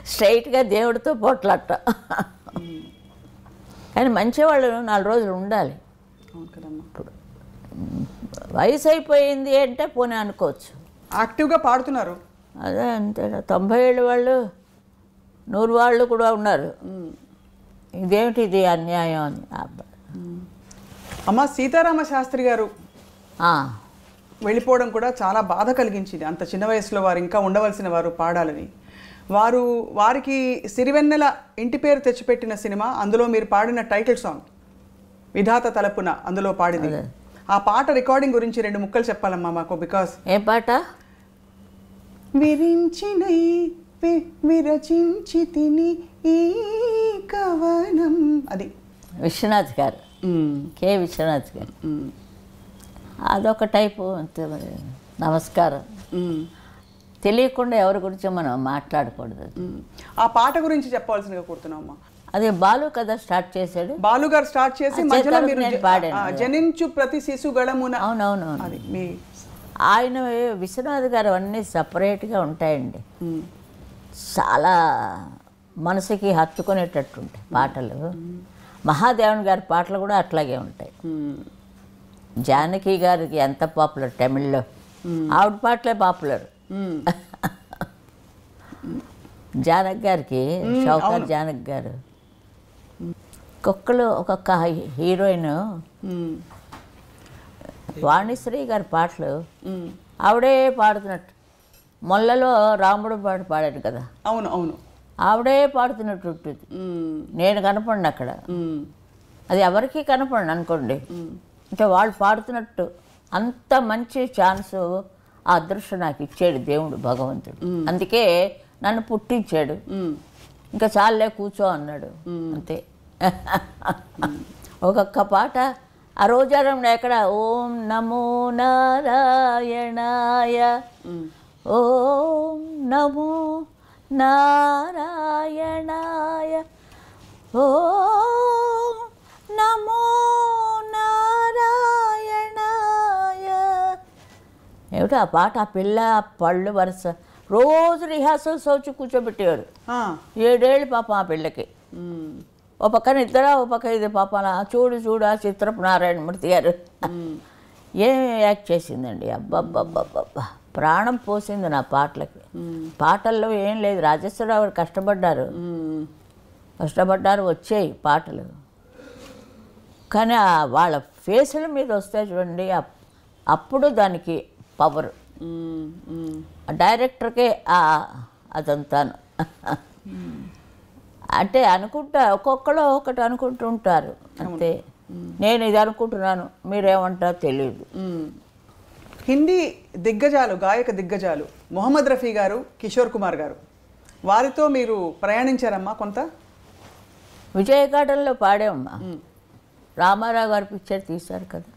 స్ట్రైట్గా దేవుడితో పోట్లాట కానీ మంచివాళ్ళు నాలుగు రోజులు ఉండాలి. కదమ్మా. వయసు అయిపోయింది అంటే పోనీ అనుకోవచ్చు. యాక్టివ్గా పాడుతున్నారు. అదే అంతే తొంభై ఏళ్ళు వాళ్ళు నూరు వాళ్ళు కూడా ఉన్నారు. ఇదేమిటి ఇది అన్యాయం అని. అమ్మ సీతారామ శాస్త్రి గారు వెళ్ళిపోవడం కూడా చాలా బాధ కలిగించింది. అంత చిన్న వయసులో వారు ఇంకా ఉండవలసిన వారు పాడాలని. వారు వారికి సిరివెన్నెల ఇంటి పేరు తెచ్చిపెట్టిన సినిమా అందులో మీరు పాడిన టైటిల్ సాంగ్ విధాత తలపున అందులో పాడింది. ఆ పాట రికార్డింగ్ గురించి రెండు ముక్కలు చెప్పాలమ్మా మాకు బికాస్ ఏం పాట? విరించినై విరచించి తిని ఈ కవనం. అది. విశ్వనాథ్ గారు. కే. విశ్వనాథ్ గారు. అదొక టైపు నమస్కారం. తెలియకుండా ఎవరి గురించో మనం మాట్లాడకూడదు ఆ పాట గురించి చెప్పవలసిందిగా కోరుతున్నామమ్మా అదే బాలు కదా స్టార్ట్ చేశాడు? బాలు గారు స్టార్ట్ చేసి మధ్యలో మీరు పాడాను. జనించు ప్రతి శిశు గళమున అవునవునవును. అది మీ ఆయన విశ్వనాథ్ గారు అన్నీ సపరేట్గా ఉంటాయండి. చాలా మనసుకి హత్తుకునేటట్టు ఉంటాయి పాటలు. మహాదేవన్ గారి పాటలు కూడా అట్లాగే ఉంటాయి. జానకి గారికి ఎంత పాపులర్ తమిళ్ళో. ఆవిడ పాటలే పాపులర్. జానక్ గారికి షౌకర్ జానక్ గారు. ఒక్కొక్కరు ఒక్కొక్క హీరోయిన్. వాణిశ్రీ గారి పాటలు. ఆవిడే పాడుతున్నట్టు. మొల్లలో రాముడు పాట పాడాడు కదా. అవును అవును. ఆవిడే పాడుతున్నట్టు నేను కనపడిన అక్కడ. అది ఎవరికి కనపడను అనుకోండి. అంటే వాళ్ళు పాడుతున్నట్టు అంత మంచి ఛాన్స్ ఆ అదృష్టం నాకు ఇచ్చాడు దేవుడు భగవంతుడు. అందుకే నన్ను పుట్టించాడు. ఇంకా చాలే కూర్చో అన్నాడు. అంతే. ఒక్కొక్క పాట ఆ రోజారం ఎక్కడ? ఓం నమో నారాయణాయ. ఓం నమో నారాయణాయ ఓం నమో నారాయణాయ ఏమిటి ఆ పాట? ఆ పిల్ల పళ్ళు వరుస. రోజు రిహార్సల్స్ వచ్చి కూర్చోబెట్టేవారు ఏడేళ్ళు పాపం ఆ పిల్లకి. ఓ పక్కన ఇద్దరా ఓ పక్క ఇది పాప అలా చూడు చూడు ఆ చిత్రపు నారాయణమూర్తి గారు. ఏం యాక్ట్ చేసిందండి? అబ్బబ్బబ్బబ్బబ్బా. ప్రాణం పోసింది నా పాటలకి. పాటల్లో ఏం లేదు రాజేశ్వరరావు గారు కష్టపడ్డారు. కష్టపడ్డారు వచ్చాయి పాటలు. కానీ వాళ్ళ ఫేసుల మీద వస్తే చూడండి అప్- అప్పుడు దానికి పవర్. డైరెక్టర్కే అదంతాను అంటే అనుకుంటా ఒక్కొక్కరు ఒకటి అనుకుంటూ ఉంటారు అంతే. నేను ఇది అనుకుంటున్నాను మీరేమంటారో తెలియదు. హిందీ దిగ్గజాలు గాయక దిగ్గజాలు మొహమ్మద్ రఫీ గారు కిషోర్ కుమార్ గారు. వారితో మీరు ప్రయాణించారమ్మా కొంత? విజయఘాటంలో పాడామమ్మా. రామారావు గారు పిక్చర్ తీశారు కదా.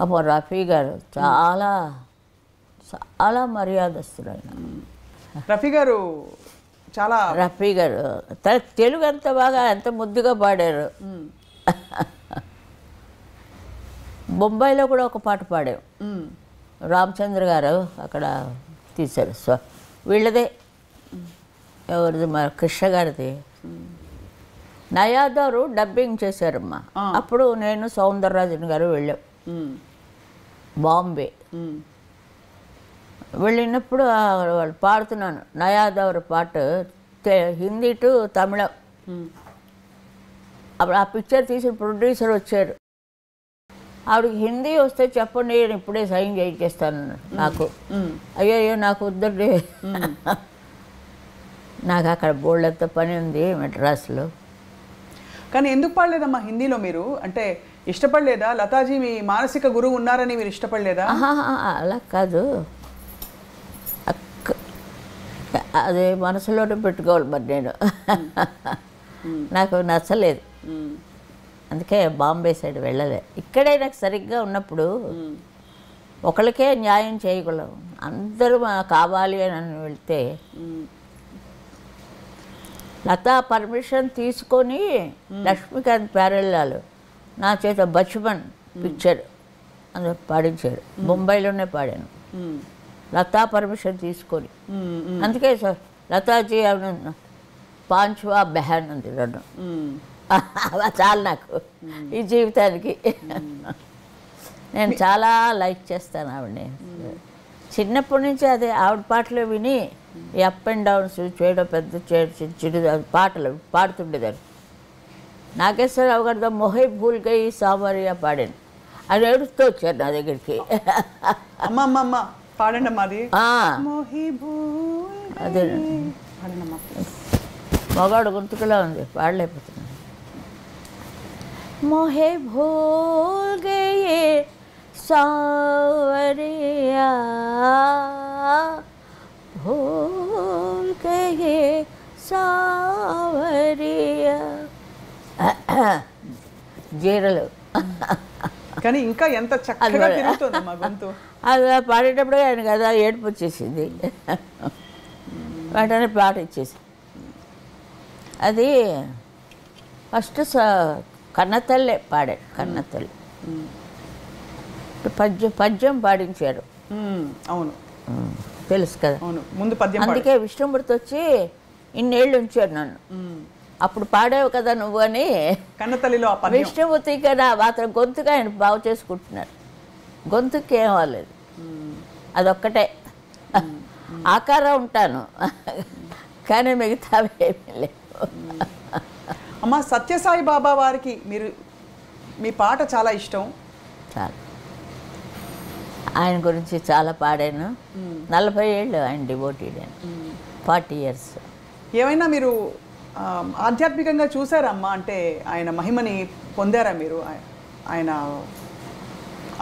అప్పుడు రఫీ గారు చాలా చాలా మర్యాదస్తుడు ఆయన రఫీ గారు చాలా రఫీ గారు తెలుగు ఎంత బాగా ఎంత ముద్దుగా పాడారు. బొంబాయిలో కూడా ఒక పాట పాడాం. రామచంద్ర గారు అక్కడ తీశారు. సో వీళ్ళదే. ఎవరిది? మరి కృష్ణ గారిది. నయాదారు డబ్బింగ్ చేశారమ్మా. అప్పుడు నేను సౌందరరాజన్ గారు వెళ్ళాం. బాంబే. వెళ్ళినప్పుడు వాళ్ళు పాడుతున్నాను. నయాదవర్ పాట హిందీ టు తమిళం. అప్పుడు ఆ పిక్చర్ తీసిన ప్రొడ్యూసర్ వచ్చారు. ఆవిడకి హిందీ వస్తే చెప్పండి నేను ఇప్పుడే సైన్ చేయించేస్తాను నాకు. అయ్యో అయ్యో నాకు వద్దండి. నాకు అక్కడ బోల్డంత పని ఉంది మెడ్రాస్లో కానీ ఎందుకు పాడలేదమ్మా హిందీలో మీరు? అంటే ఇష్టపడలేదా? లతాజీ మీ మానసిక గురువు ఉన్నారని మీరు ఇష్టపడలేదా? అలా కాదు. అక్క- అదే మనసులోనే పెట్టుకోవాలి మరి నేను. నాకు నచ్చలేదు. అందుకే బాంబే సైడ్ వెళ్ళలే. ఇక్కడే నాకు సరిగ్గా ఉన్నప్పుడు ఒకరికే న్యాయం చేయగలం. అందరూ కావాలి అని వెళ్తే. లతా పర్మిషన్ తీసుకొని లక్ష్మీకాంత్ ప్యారెల్లాలు నా చేత బచ్మన్ పిక్చర్ అందులో పాడించారు ముంబైలోనే పాడాను. లతా పర్మిషన్ తీసుకొని. అందుకే సార్ లతాజీ అవును పాంచ్వా బెహాన్ ఉంది రెండు చాలు నాకు ఈ జీవితానికి. నేను చాలా లైక్ చేస్తాను ఆవిడని. చిన్నప్పటి నుంచి అదే ఆవిడ పాటలు విని ఈ అప్ అండ్ డౌన్స్ చేయడం పెద్ద చేయడం చిన్న పాటలు పాడుతుండేదాన్ని. నాగేశ్వరరావు గారితో మొహై భూల్ గయి సామరియా పాడాను. అది ఏడుస్తూ వచ్చారు నా దగ్గరికి. పాడండి అది. మగాడు గొంతుకులా ఉంది పాడలేకపోతున్నాను मोहे भूल गए सावरिया भूल गए सावरिया జీరలు కానీ ఇంకా ఎంత చక్కగా తిరుగుతుందమ్మా గొంతు అది పాడేటప్పుడు ఆయన కదా ఏడుపు వచ్చేసింది వెంటనే పాట ఇచ్చేసి అది ఫస్ట్ స కన్నతల్లే పాడాడు కన్నతల్లి. పద్యం పద్యం పాడించారు. అవును. తెలుసు కదా. అవును. ముందు పద్యం అందుకే విష్ణుమూర్తి వచ్చి ఇన్నేళ్ళు ఉంచాడు నన్ను. అప్పుడు పాడావు కదా నువ్వు అని కన్నతల్లిలో విష్ణుమూర్తి కదా మాత్రం గొంతుగా ఆయన బాగు చేసుకుంటున్నారు. గొంతుకి ఏం అవ్వలేదు. అదొక్కటే. ఆకారం ఉంటాను. కానీ మిగతావి ఏమీ లేవు. అమ్మ సత్యసాయి బాబా వారికి మీరు మీ పాట చాలా ఇష్టం. చాలా. ఆయన గురించి చాలా పాడాను. నలభై ఏళ్ళు ఆయన డివోటీడ్ అని ఫార్టీ ఇయర్స్. ఏమైనా మీరు ఆధ్యాత్మికంగా చూసారమ్మా? అంటే ఆయన మహిమని పొందారా మీరు? ఆయ- ఆయన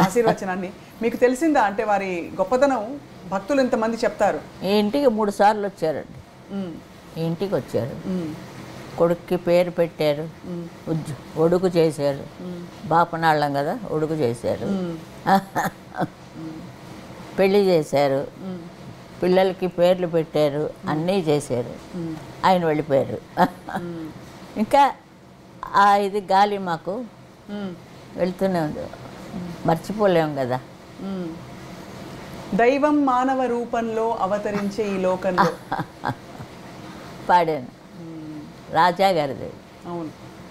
ఆశీర్వచనాన్ని. మీకు తెలిసిందా? అంటే వారి గొప్పతనం భక్తులు ఇంతమంది చెప్తారు. ఈ ఇంటికి మూడు సార్లు వచ్చారండి. ఇంటికి వచ్చారు. కొడుక్కి పేరు పెట్టారు. ఒడుగు చేశారు. బాపనాళ్ళం కదా ఒడుగు చేశారు. పెళ్ళి చేశారు. పిల్లలకి పేర్లు పెట్టారు. అన్నీ చేశారు. ఆయన వెళ్ళిపోయారు. ఇంకా ఆ ఇది గాలి మాకు. వెళ్తూనే ఉంది. మర్చిపోలేము కదా. దైవం మానవ రూపంలో అవతరించే ఈ లోకంలో. పాడాను. రాజా గారిది.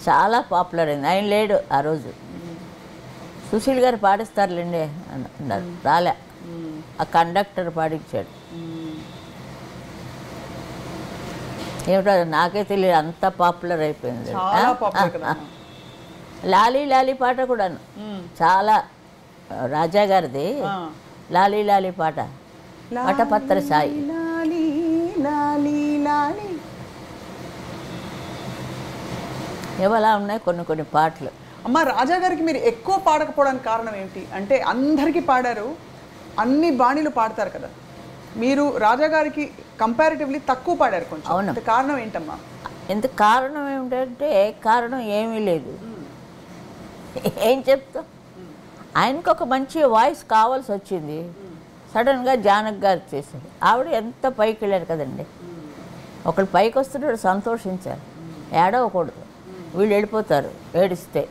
చాలా పాపులర్ అయింది. ఆయన లేడు ఆ రోజు. సుశీల్ గారు పాడిస్తారులేండి అన్న- అన్నారు. రాలే. ఆ కండక్టర్ పాడించాడు. ఏమిటో నాకే తెలియదు. అంత పాపులర్ అయిపోయింది. లాలీ లాలీ పాట కూడాను. చాలా రాజా గారిది. లాలీ లాలీ పాట. పటపత్ర సాయి. లాలి లాలి లాలి. ఇవలా ఉన్నాయి? కొన్ని కొన్ని పాటలు. అమ్మ రాజా గారికి మీరు ఎక్కువ పాడకపోవడానికి కారణం ఏంటి? అంటే అందరికీ పాడారు అన్ని బాణీలు పాడతారు కదా. మీరు రాజా గారికి కంపారిటివ్లీ తక్కువ పాడారు కొంచెం. అవును. కారణం ఏంటమ్మా? ఎందుకు కారణం ఏమిటంటే కారణం ఏమీ లేదు. ఏం చెప్తాం? ఆయనకు ఒక మంచి వాయిస్ కావాల్సి వచ్చింది. సడన్గా జానక్ గారు చేశారు. ఆవిడ ఎంత పైకి వెళ్ళారు కదండి. ఒకళ్ళు పైకి వస్తున్నాడు సంతోషించారు. ఏడవకూడదు. వీళ్ళు వెళ్ళిపోతారు ఏడిస్తే.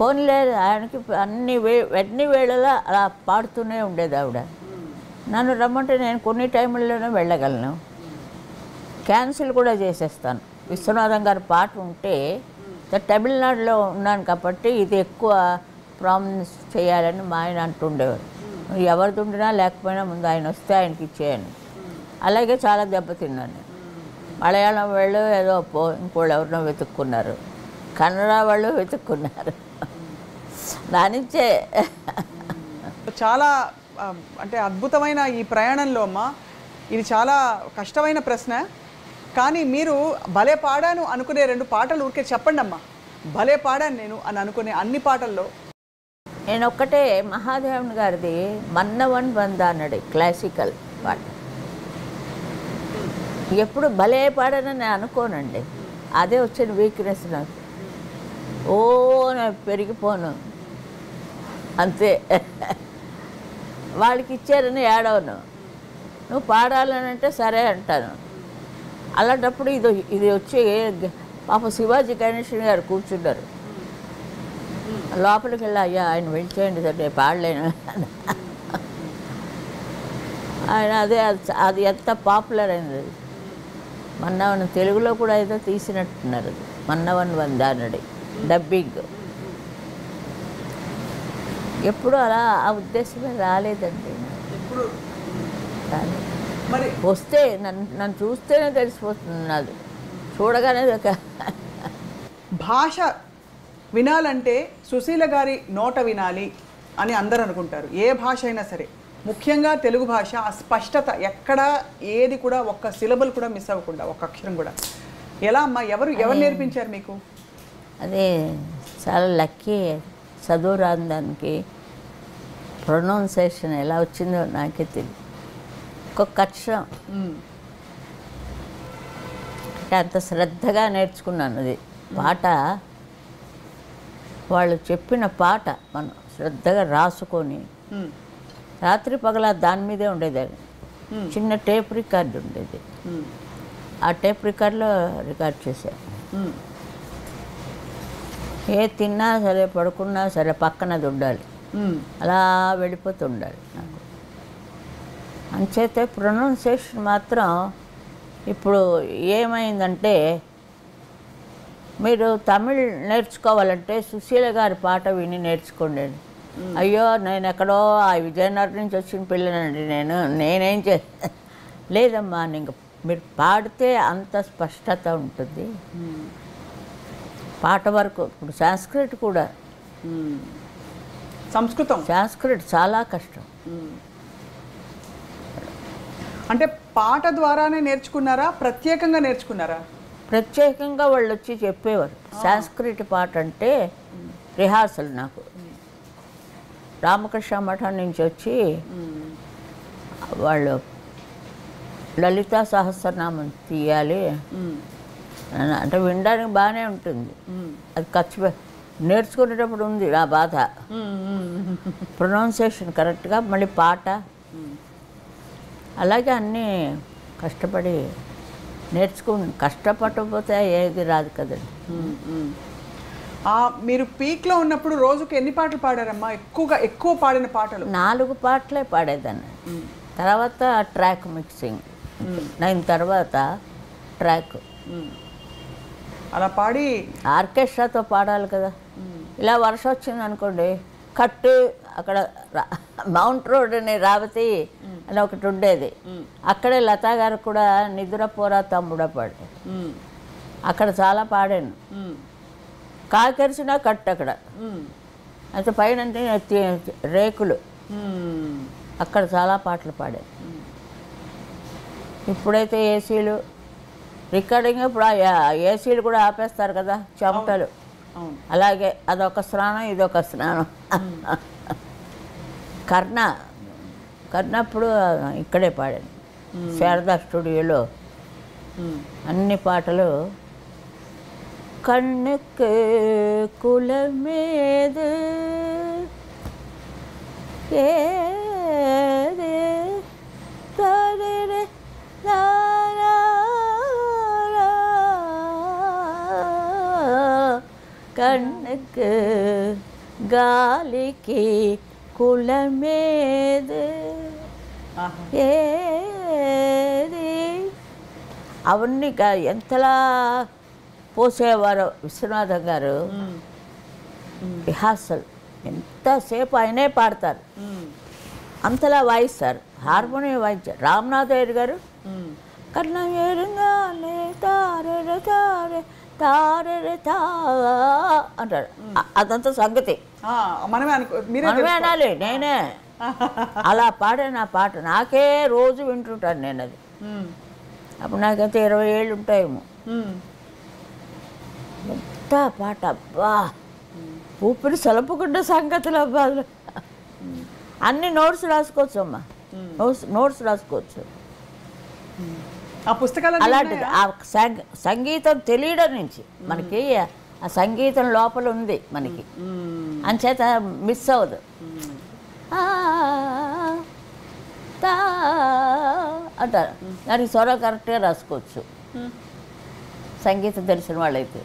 పోనీలే ఆయనకి అన్ని వే అన్ని వేళలా అలా పాడుతూనే ఉండేది ఆవిడ. నన్ను రమ్మంటే నేను కొన్ని టైంలోనే వెళ్ళగలను. క్యాన్సిల్ కూడా చేసేస్తాను. విశ్వనాథం గారి పాట ఉంటే తమిళనాడులో ఉన్నాను కాబట్టి ఇది ఎక్కువ ప్రామినెన్స్ చేయాలని మా ఆయన అంటుండేవారు. ఎవరిది ఉండినా లేకపోయినా ముందు ఆయన వస్తే ఆయనకి ఇచ్చేయను. అలాగే చాలా దెబ్బతిన్నాను నేను. మలయాళం వాళ్ళు ఏదో పో ఇంకోళ్ళు ఎవరినో వెతుక్కున్నారు. కన్నడ వాళ్ళు వెతుక్కున్నారు. నా నుంచే చాలా అంటే అద్భుతమైన ఈ ప్రయాణంలో అమ్మా ఇది చాలా కష్టమైన ప్రశ్న. కానీ మీరు భలే పాడాను అనుకునే రెండు పాటలు ఊరికే చెప్పండి అమ్మా. భలే పాడాను నేను అని అనుకునే అన్ని పాటల్లో. నేను ఒక్కటే మహాదేవన్ గారిది మన్నవన్ బంద అన్నాడు క్లాసికల్ పాట. ఎప్పుడు భలే పాడనని నేను అనుకోనండి. అదే వచ్చిన వీక్నెస్ నాకు. ఓ నేను పెరిగిపోను. అంతే. వాళ్ళకి ఇచ్చారని ఏడవను నువ్వు పాడాలని అంటే సరే అంటాను. అలాంటప్పుడు ఇది ఇది వచ్చి పాప శివాజీ గణేషన్ గారు కూర్చున్నారు. లోపలికి వెళ్ళి అయ్యా ఆయన వెళ్ళిచేయండి సార్ నేను పాడలేను. ఆయన అదే అది- అది ఎంత పాపులర్ అయింది మన్నవన్ తెలుగులో కూడా ఏదో తీసినట్టున్నారు. మన్నవన్ వందానడి. డబ్బింగ్. ఎప్పుడు అలా ఆ ఉద్దేశమే రాలేదండి. రాలేదు. మరి వస్తే నన్ను నన్ను చూస్తేనే తెలిసిపోతుంది నాది. చూడగానే ఒక భాష వినాలంటే సుశీల గారి నోట వినాలి అని అందరూ అనుకుంటారు ఏ భాష అయినా సరే. ముఖ్యంగా తెలుగు భాష ఆ స్పష్టత ఎక్కడా ఏది కూడా ఒక్క సిలబుల్ కూడా మిస్ అవ్వకుండా ఒక్క అక్షరం కూడా. ఎలా అమ్మా? ఎవరు ఎవరు నేర్పించారు మీకు? అదే చాలా లక్కీ చదువు రాని దానికి ప్రొనౌన్సేషన్ ఎలా వచ్చిందో నాకే తెలియదు ఒక్కొక్క అక్షరం. అంత శ్రద్ధగా నేర్చుకున్నాను అది. పాట వాళ్ళు చెప్పిన పాట మనం శ్రద్ధగా రాసుకొని. రాత్రి పగల దాని మీదే ఉండేదాన్ని. చిన్న టేప్ రికార్డు ఉండేది. ఆ టేప్ రికార్డులో రికార్డ్ చేశాను మ్మ్. ఏ తిన్నా సరే పడుకున్నా సరే పక్కనది ఉండాలి. అలా వెళ్ళిపోతూ ఉండాలి నాకు అంచేతే ప్రొనౌన్సియేషన్ మాత్రం ఇప్పుడు ఏమైందంటే మీరు తమిళ్ నేర్చుకోవాలంటే సుశీల గారి పాట విని నేర్చుకోండి అయ్యో నేను ఎక్కడో ఆ విజయనగరం నుంచి వచ్చిన పిల్లనండి. నేను నేనేం చే లేదమ్మా ఇంక మీరు పాడితే అంత స్పష్టత ఉంటుంది. పాట వరకు ఇప్పుడు సంస్కృత్ కూడా. సంస్కృతం. సంస్కృత్ చాలా కష్టం. అంటే పాట ద్వారానే నేర్చుకున్నారా? ప్రత్యేకంగా నేర్చుకున్నారా? ప్రత్యేకంగా వాళ్ళు వచ్చి చెప్పేవారు సంస్కృతి పాట అంటే రిహార్సల్ నాకు. రామకృష్ణ మఠం నుంచి వచ్చి వాళ్ళు లలితా సహస్రనామం తీయాలి. అంటే వినడానికి బాగానే ఉంటుంది. అది ఖర్చు నేర్చుకునేటప్పుడు ఉంది నా బాధ. ప్రొనౌన్సియేషన్ కరెక్ట్గా మళ్ళీ పాట. అలాగే అన్నీ కష్టపడి నేర్చుకు కష్టపడకపోతే ఏది రాదు కదండి. మీరు పీక్లో ఉన్నప్పుడు రోజుకు ఎన్ని పాటలు పాడారమ్మా ఎక్కువగా ఎక్కువ పాడిన పాటలు నాలుగు పాటలే పాడేదాన్ని తర్వాత ట్రాక్ మిక్సింగ్ నైన్ తర్వాత ట్రాక్. అలా పాడి ఆర్కెస్ట్రాతో పాడాలి కదా ఇలా వర్షం వచ్చింది అనుకోండి కట్టు అక్కడ మౌంట్ రోడ్ అని రావతి అని ఒకటి ఉండేది అక్కడే లతా గారు కూడా నిద్ర పోరా తమ్ముడా పాడారు. అక్కడ చాలా పాడాను. కాకెరిసిన కట్టు అక్కడ. అయితే పైన రేకులు. అక్కడ చాలా పాటలు పాడాను ఇప్పుడైతే ఏసీలు రికార్డింగ్ ఇప్పుడు ఏసీలు కూడా ఆపేస్తారు కదా చెమటలు. అలాగే అదొక స్నానం ఇదొక స్నానం. కర్ణ కర్ణప్పుడు ఇక్కడే పాడాను శారదా స్టూడియోలో. అన్ని పాటలు கண்ணுக்கு குலமேது ஏது தரிரு தாரா. கண்ணுக்கு గాలికి కులమేదు ఆహా. ఏది అవన్నీ గా- ఎంతలా పోసేవారో విశ్వనాథం గారు. రిహార్సల్. ఎంతసేపు ఆయనే పాడతారు. అంతలా వాయిస్తారు. హార్మోనియం వాయించారు. రామనాథ్ అయ్యర్ గారు మ్మ్. కన్న ఎరుగానే తారెర తారె తారెర తా అంటారు. అదంతా సంగతి. మనమే మనమే అనాలి. నేనే. అలా పాడే నా పాట. నాకే రోజు వింటుంటాను నేను అది. అప్పుడు నాకైతే ఇరవై ఏళ్ళు ఉంటాయేమో. ఎంత పాట. అబ్బా. ఊపిరి సలపకుండా సంగతులు అబ్బా. అన్ని నోట్స్ రాసుకోవచ్చు అమ్మా నోట్స్ నోట్స్ రాసుకోవచ్చు. ఆ పుస్తకాలు అలాంటిది. ఆ సంగ- సంగీతం తెలియడం నుంచి మనకి ఆ సంగీతం లోపల ఉంది మనకి. అంచేత మిస్ అవ్వదు. అంటారు. దానికి స్వరం కరెక్ట్గా రాసుకోవచ్చు. సంగీతం తెలిసిన వాళ్ళైతే.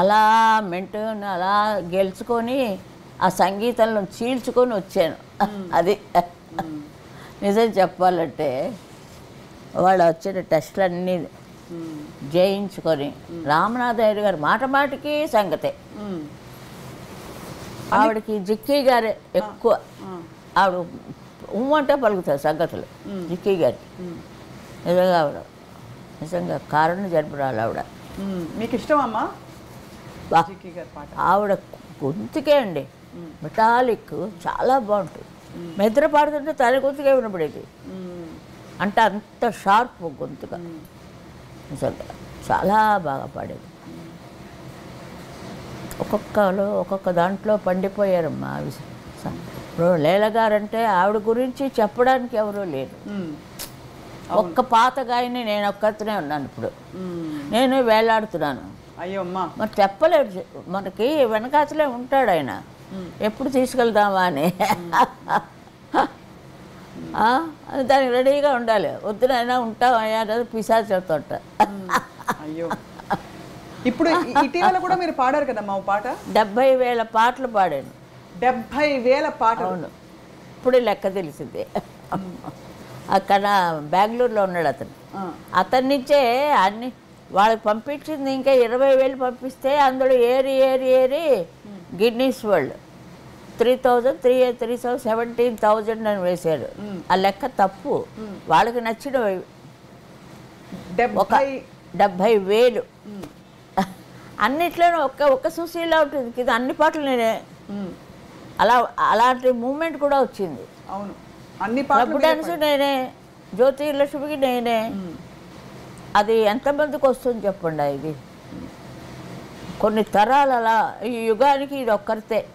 అలా మెంటూన్ అలా గెలుచుకొని ఆ సంగీతంలో చీల్చుకొని వచ్చాను. అది నిజం చెప్పాలంటే వాళ్ళు వచ్చిన టెస్టులన్నీ జయించుకొని రామనాథయ్య గారు మాట మాటికి సంగతే. ఆవిడకి జిక్కీ గారే ఎక్కువ. ఆవిడ ఉమ్మంటే పలుకుతారు సంగతులు. జిక్కీ గారికి నిజంగా ఆవిడ నిజంగా కారణం జరుపురాలు ఆవిడ. మీకు ఇష్టం అమ్మా బా జిక్కి గారి పాట ఆవిడ గొంతుకే అండి. మెటాలిక్ చాలా బాగుంటుంది. మెద్ర పాడుతుంటే తన గొంతుకే వినపడేది. అంటే అంత షార్ప్ గొంతుగా. నిజంగా చాలా బాగా పాడేది. ఒక్కొక్కరు ఒక్కొక్క దాంట్లో పండిపోయారమ్మా ఇప్పుడు లీల గారంటే ఆవిడ గురించి చెప్పడానికి ఎవరూ లేరు. ఒక్క పాత గాయని నేను ఒక్కతనే ఉన్నాను ఇప్పుడు. నేను వేలాడుతున్నాను. అయ్యో అమ్మా. మరి చెప్పలేడు మనకి వెనకాతలే ఉంటాడు ఆయన. ఎప్పుడు తీసుకెళ్దామా అని. దానికి రెడీగా ఉండాలి. వద్దునైనా ఉంటామయ్యా అనేది పిశాచ్ చెప్తుంట అయ్యో. ఇప్పుడు ఇటీవల కూడా మీరు పాడారు కదమ్మా పాట? డెబ్భై వేల పాటలు పాడాను. డెబ్భై వేల పాటలు. అవును. ఇప్పుడే లెక్క తెలిసింది. అక్కడ బెంగళూరులో ఉన్నాడు అతను. అతని నుంచే అన్ని వాళ్ళకి పంపించింది ఇంకా ఇరవై వేలు పంపిస్తే అందులో ఏరి ఏరి ఏరి Guinness world three thousand three three thousand seventeen thousand అని వేశారు. ఆ లెక్క తప్పు. వాళ్ళకి నచ్చిన ఒక డెబ్భై వేలు. అన్నిట్లోనూ ఒక్క ఒక్క సుశీలా ఉంటుంది. ఇది అన్ని పాటలు నేనే. అలా అలాంటి మూమెంట్ కూడా వచ్చింది. అవును. అన్ని పాటలు డాన్స్ నేనే జ్యోతి లక్ష్మికి నేనే. అది ఎంతమందికి వస్తుంది చెప్పండి ఇది? కొన్ని తరాలు అలా ఈ యుగానికి ఇది ఒక్కరితే.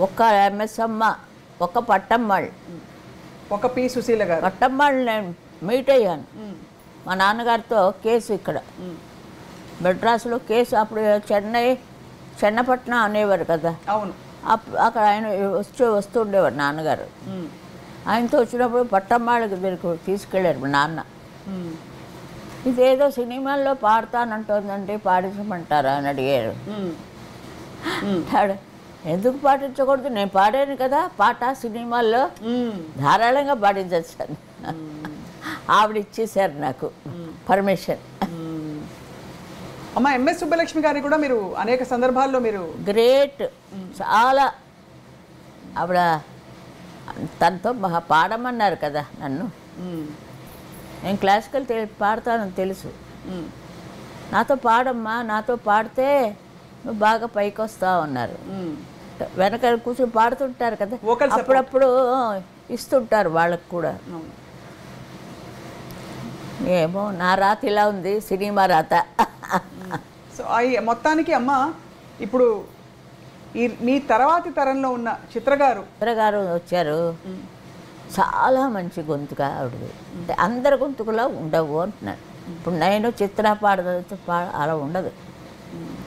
ఒక్క ఎంఎస్ అమ్మ ఒక్క పట్టమ్మాళ్ళు ఒక పి సుశీల గారు. పట్టమ్మాళ్ళు నేను మీట్ అయ్యాను. మా నాన్నగారితో కేసు ఇక్కడ. మెడ్రాస్లో కేసు అప్పుడు చెన్నై చెన్నపట్నం అనేవారు కదా. అవును. అక్కడ ఆయన వచ్చి వస్తుండేవారు నాన్నగారు. మ్మ్. ఆయనతో వచ్చినప్పుడు పట్టమ్మాళ్ళకి దగ్గరికి తీసుకెళ్ళారు మా నాన్న. ఇదేదో సినిమాల్లో పాడతానంటోందంటే పాడించమంటారా అని అడిగారు ఎందుకు పాటించకూడదు? నేను పాడాను కదా పాట సినిమాల్లో. ధారాళంగా పాడించచ్చాను ఆవిడ ఇచ్చేశారు నాకు పర్మిషన్. అమ్మ ఎంఎస్ సుబ్బలక్ష్మి గారిని కూడా మీరు అనేక సందర్భాల్లో మీరు గ్రేట్. చాలా. ఆవిడ తనతో మహా పాడమన్నారు కదా నన్ను. నేను క్లాసికల్ పాడతానని తెలుసు. నాతో పాడమ్మా నాతో పాడితే నువ్వు బాగా పైకి వస్తావు అన్నారు. వెనక కూర్చొని పాడుతుంటారు కదా. అప్పుడప్పుడు ఇస్తుంటారు వాళ్ళకు కూడా. ఏమో నా రాత ఇలా ఉంది సినిమా రాత సో అవి మొత్తానికి అమ్మ ఇప్పుడు ఈ మీ తర్వాతి తరంలో ఉన్న చిత్రగారు గారు వచ్చారు చాలా మంచి గొంతుగా ఆవిడది. అంటే అందరి గొంతుకులా ఉండవు అంటున్నాను ఇప్పుడు నేను చిత్ర పాడదంతో పా అలా ఉండదు.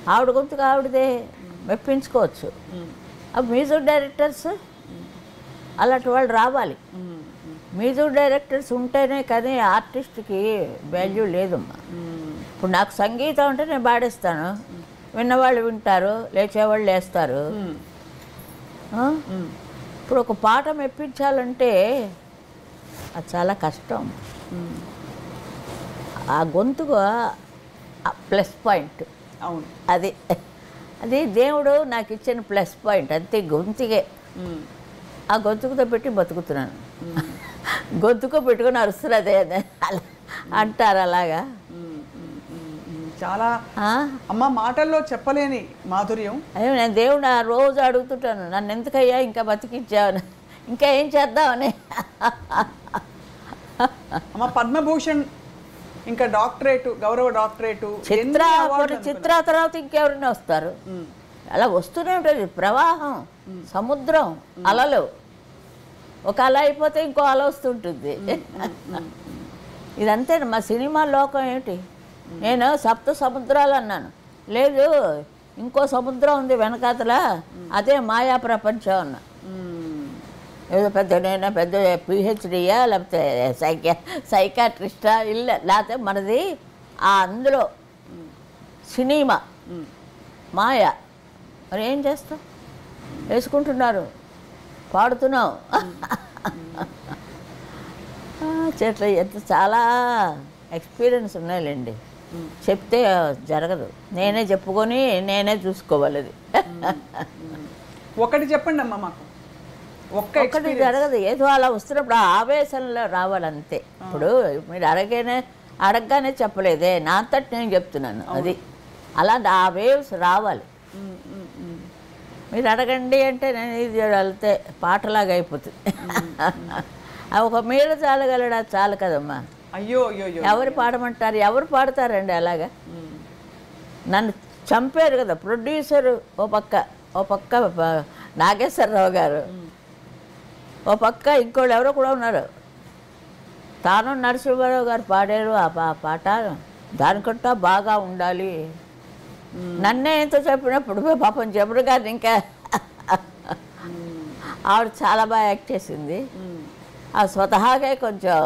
ఆవిడ గొంతుక ఆవిడదే మెప్పించుకోవచ్చు. ఆ మ్యూజిక్ డైరెక్టర్స్ అలాంటి వాళ్ళు రావాలి. మ్యూజిక్ డైరెక్టర్స్ ఉంటేనే కానీ ఆర్టిస్ట్కి వాల్యూ లేదమ్మా. ఇప్పుడు నాకు సంగీతం అంటే నేను పాడేస్తాను. విన్నవాళ్ళు వింటారు లేచేవాళ్ళు లేస్తారు. ఇప్పుడు ఒక పాట మెప్పించాలంటే అది చాలా కష్టం. ఆ గొంతుగా ప్లస్ పాయింట్. అవును. అది అది దేవుడు నాకు ఇచ్చిన ప్లస్ పాయింట్ అంతే గొంతుకే. ఆ గొంతుకుతో పెట్టి బతుకుతున్నాను. గొంతుకు పెట్టుకొని అరుస్తున్నదే అంటారు అలాగా. చాలా? అమ్మ మాటల్లో చెప్పలేని మాధుర్యం. అదే నేను దేవుడు ఆ రోజు అడుగుతుంటాను నన్ను ఎందుకయ్యా ఇంకా బతికించావని ఇంకా ఏం చేద్దామని? అమ్మ పద్మభూషణ్ ఇంకా డాక్టరేటు గౌరవ డాక్టరేటు చిత్ర చిత్ర తర్వాత ఇంకెవరైనా వస్తారు? అలా వస్తూనే ఉంటుంది ప్రవాహం సముద్రం అలలు. ఒక అల అయిపోతే ఇంకో అల వస్తుంటుంది. ఇదంతే మా సినిమా లోకం ఏంటి నేను సప్త సముద్రాలు అన్నాను. లేదు ఇంకో సముద్రం ఉంది వెనకాతల అదే మాయా ప్రపంచం అన్నా. ఏదో పెద్ద నేను పెద్ద పిహెచ్డియా లేకపోతే సైకా సైకాట్రిస్టా ఇల్ల లేకపోతే మనది ఆ అందులో సినిమా. మాయ. మరి ఏం చేస్తాం వేసుకుంటున్నారు. పాడుతున్నాం చెట్ల ఎంత చాలా ఎక్స్పీరియన్స్ ఉన్నాయిలేండి. చెప్తే జరగదు. నేనే చెప్పుకొని నేనే చూసుకోవాలి అది ఒకటి చెప్పండి అమ్మ మాకు. ఒక్క ఒకటి experience. జరగదు. ఏదో అలా వస్తున్నప్పుడు ఆవేశంలో రావాలంతే. ఇప్పుడు మీరు అడగనే అడగగానే చెప్పలేదే. నా అంతటి నేను చెప్తున్నాను. అది. అలాంటి ఆ వేవ్స్ రావాలి. మీరు అడగండి అంటే నేను ఇది వెళ్తే పాటలాగా అయిపోతుంది. ఒక మీరు చాలగలడా? చాలు కదమ్మా. అయ్యో అయ్యో ఎవరు పాడమంటారు? ఎవరు పాడతారండి అలాగా? నన్ను చంపారు కదా ప్రొడ్యూసర్ ఓ పక్క ఓ పక్క నాగేశ్వరరావు గారు. ఓ పక్క ఇంకోళ్ళు ఎవరో కూడా ఉన్నారు. తాను నరసింహారావు గారు పాడారు ఆ పాట. దానికంటా బాగా ఉండాలి. నన్నే ఎంతో చెప్పినప్పుడు పాపం జబరు గారిని ఇంకా ఆవిడ చాలా బాగా యాక్ట్ చేసింది. ఆ స్వతహాగే కొంచెం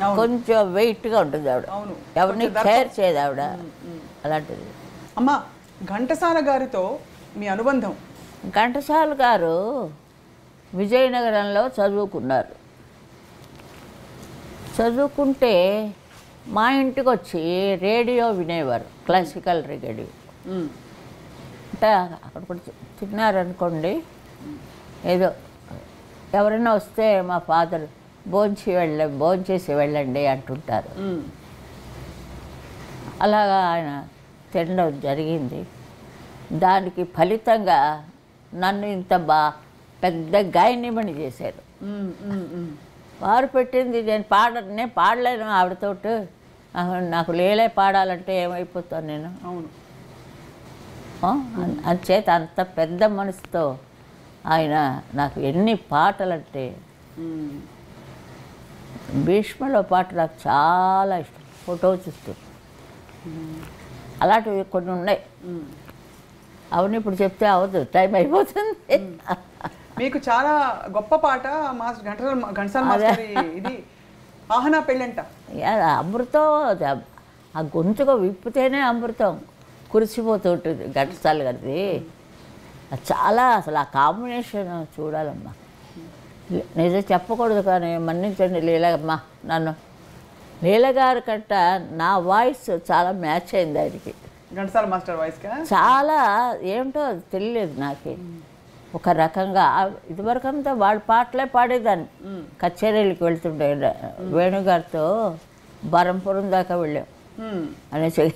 కొంచెం వెయిట్గా ఉంటుంది ఆవిడ. ఎవరిని కేర్ చేయదు ఆవిడ. అలాంటిది. అమ్మ ఘంటసాల గారితో మీ అనుబంధం. ఘంటసాల గారు విజయనగరంలో చదువుకున్నారు. చదువుకుంటే మా ఇంటికి వచ్చి రేడియో వినేవారు క్లాసికల్ రేడియో. అంటే అక్కడ కూడా తిన్నారనుకోండి ఏదో ఎవరైనా వస్తే మా ఫాదర్ భోంచి వెళ్ళ భోంచేసి వెళ్ళండి అంటుంటారు. అలాగా ఆయన తినడం జరిగింది దానికి ఫలితంగా నన్ను ఇంత బా పెద్ద గాయనిమణి చేశారు. వారు పెట్టింది నేను పాడ నేను పాడలేను ఆవిడతోటి నాకు- లేలే పాడాలంటే ఏమైపోతాను నేను అవును అంచేత అంత పెద్ద మనసుతో ఆయన నాకు ఎన్ని పాటలంటే. భీష్మలో పాట నాకు చాలా ఇష్టం. ఫోటో చూస్తూ. అలాంటివి కొన్ని ఉన్నాయి. మ్మ్. అవును ఇప్పుడు చెప్తే అవదు. టైం అయిపోతుంది. మీకు చాలా గొప్ప పాట మాస్టర్ ఘంటసాల ఘంటసాల మాస్టర్ ఇది. ఆహనా పెళ్ళంట. అమృతం ఆ- గొంతుగా విప్పితేనే అమృతం. కురిసిపోతుంటుంది ఘంటసాల గారిది. చాలా అసలు ఆ కాంబినేషన్ చూడాలమ్మా. నిజం చెప్పకూడదు కానీ మన్నించండి లీలమ్మా నన్ను లీల గారి కంట నా వాయిస్ చాలా మ్యాచ్ అయింది ఆయనకి. మాస్టర్ వాయిస్ చాలా ఏమిటో తెలియలేదు నాకు. ఒక రకంగా ఆ- ఇదివరకంతా వాళ్ళ పాటలే పాడేదాన్ని. కచేరీలకు వెళ్తుండే వేణుగారితో బరంపురం దాకా వెళ్ళాం. అనేసి.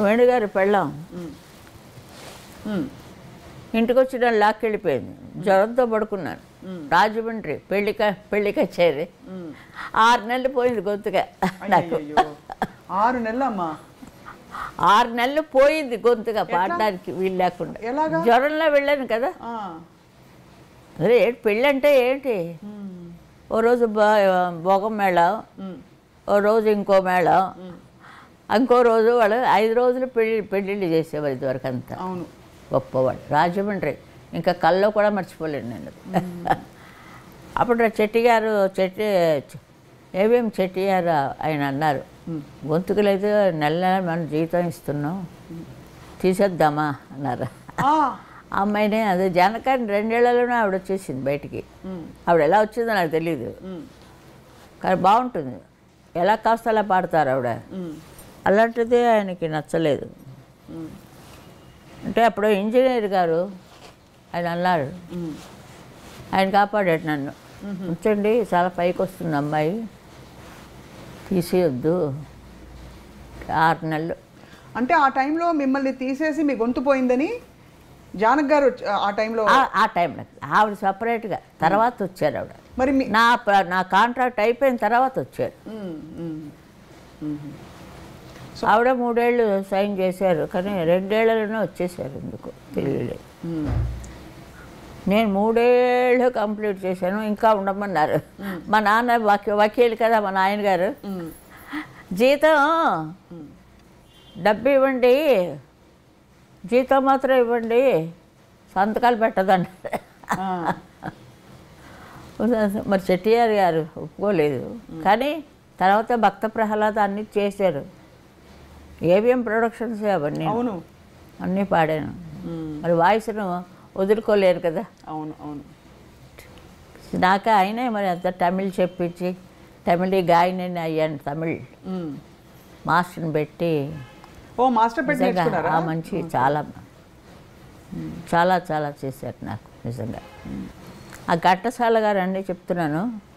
వేణుగారి పెళ్ళాం. ఇంటికి వచ్చి లాక్కెళ్ళిపోయింది. జ్వరంతో పడుకున్నాను. రాజమండ్రి పెళ్ళి క- పెళ్ళి కచేరి ఆరు నెలలు పోయింది గొంతుగా నాకు. ఆరు నెలలు అమ్మా ఆరు నెలలు పోయింది గొంతుగా పాడడానికి వీలు లేకుండా? జ్వరంలో వెళ్ళాను కదా. అరే ఏంటి పెళ్ళి అంటే ఏంటి. ఓ రోజు భోగం మేళ. ఓ రోజు ఇంకో మేళం. ఇంకో రోజు వాళ్ళు ఐదు రోజులు పెళ్ళి పెళ్ళిళ్ళు చేసేవారు ఇదివరకు అంతా అవును. గొప్పవాడు. రాజమండ్రి. ఇంకా కల్లో కూడా మర్చిపోలేను నేను. అప్పుడు చెట్టి గారు చెట్టి ఏవేం చెట్టి గారు ఆయన అన్నారు. గొంతుకు లేదు నెల నెల మనం జీతం ఇస్తున్నాం. తీసేద్దామా అన్నారు. అమ్మాయినే అదే జానకాన్ని రెండేళ్ళలోనే ఆవిడ వచ్చేసింది బయటికి. ఆవిడ ఎలా వచ్చిందో నాకు తెలియదు కానీ బాగుంటుంది. ఎలా కాస్త అలా పాడతారు ఆవిడ. అలాంటిది ఆయనకి నచ్చలేదు. అంటే అప్పుడు ఇంజనీర్ గారు ఆయన అన్నారు. ఆయన కాపాడాడు నన్ను. ఉంచండి చాలా పైకి వస్తుంది అమ్మాయి. తీసేయొద్దు. ఆరు నెలలు. అంటే ఆ టైంలో మిమ్మల్ని తీసేసి మీ గొంతు పోయిందని జానక్ గారు వచ్చి- ఆ టైంలో ఆ- టైంలో. ఆవిడ సపరేట్గా. తర్వాత వచ్చారు ఆవిడ. మరి నా నా కాంట్రాక్ట్ అయిపోయిన తర్వాత వచ్చారు. ఆవిడ మూడేళ్ళు సైన్ చేశారు కానీ రెండేళ్ళలోనే వచ్చేసారు ఎందుకు ఉమ్. నేను మూడేళ్ళు కంప్లీట్ చేశాను ఇంకా ఉండమన్నారు. మా నాన్న వకీ వకీలు కదా మా నాయనగారు. జీతం డబ్బు ఇవ్వండి జీతం మాత్రం ఇవ్వండి సంతకాలు పెట్టదండి మరి చెట్టియార్ గారు ఒప్పుకోలేదు. కానీ తర్వాత భక్త ప్రహ్లాద అన్నీ చేశారు. ఏవిఎం ప్రొడక్షన్స్ అవన్నీ? అవును. అన్నీ పాడాను. మరి వాయిస్ను వదులుకోలేరు కదా? అవును అవును. నాకు ఆయనే మరి అంత తమిళ్ చెప్పించి తమిళ గాయని అయ్యాను తమిళ్. మాస్టర్ని పెట్టి ఓ మాస్టర్ పెట్టి మంచి చాలా చాలా చాలా చేశారు నాకు నిజంగా. ఆ ఘట్టసాల గారు అండి చెప్తున్నాను.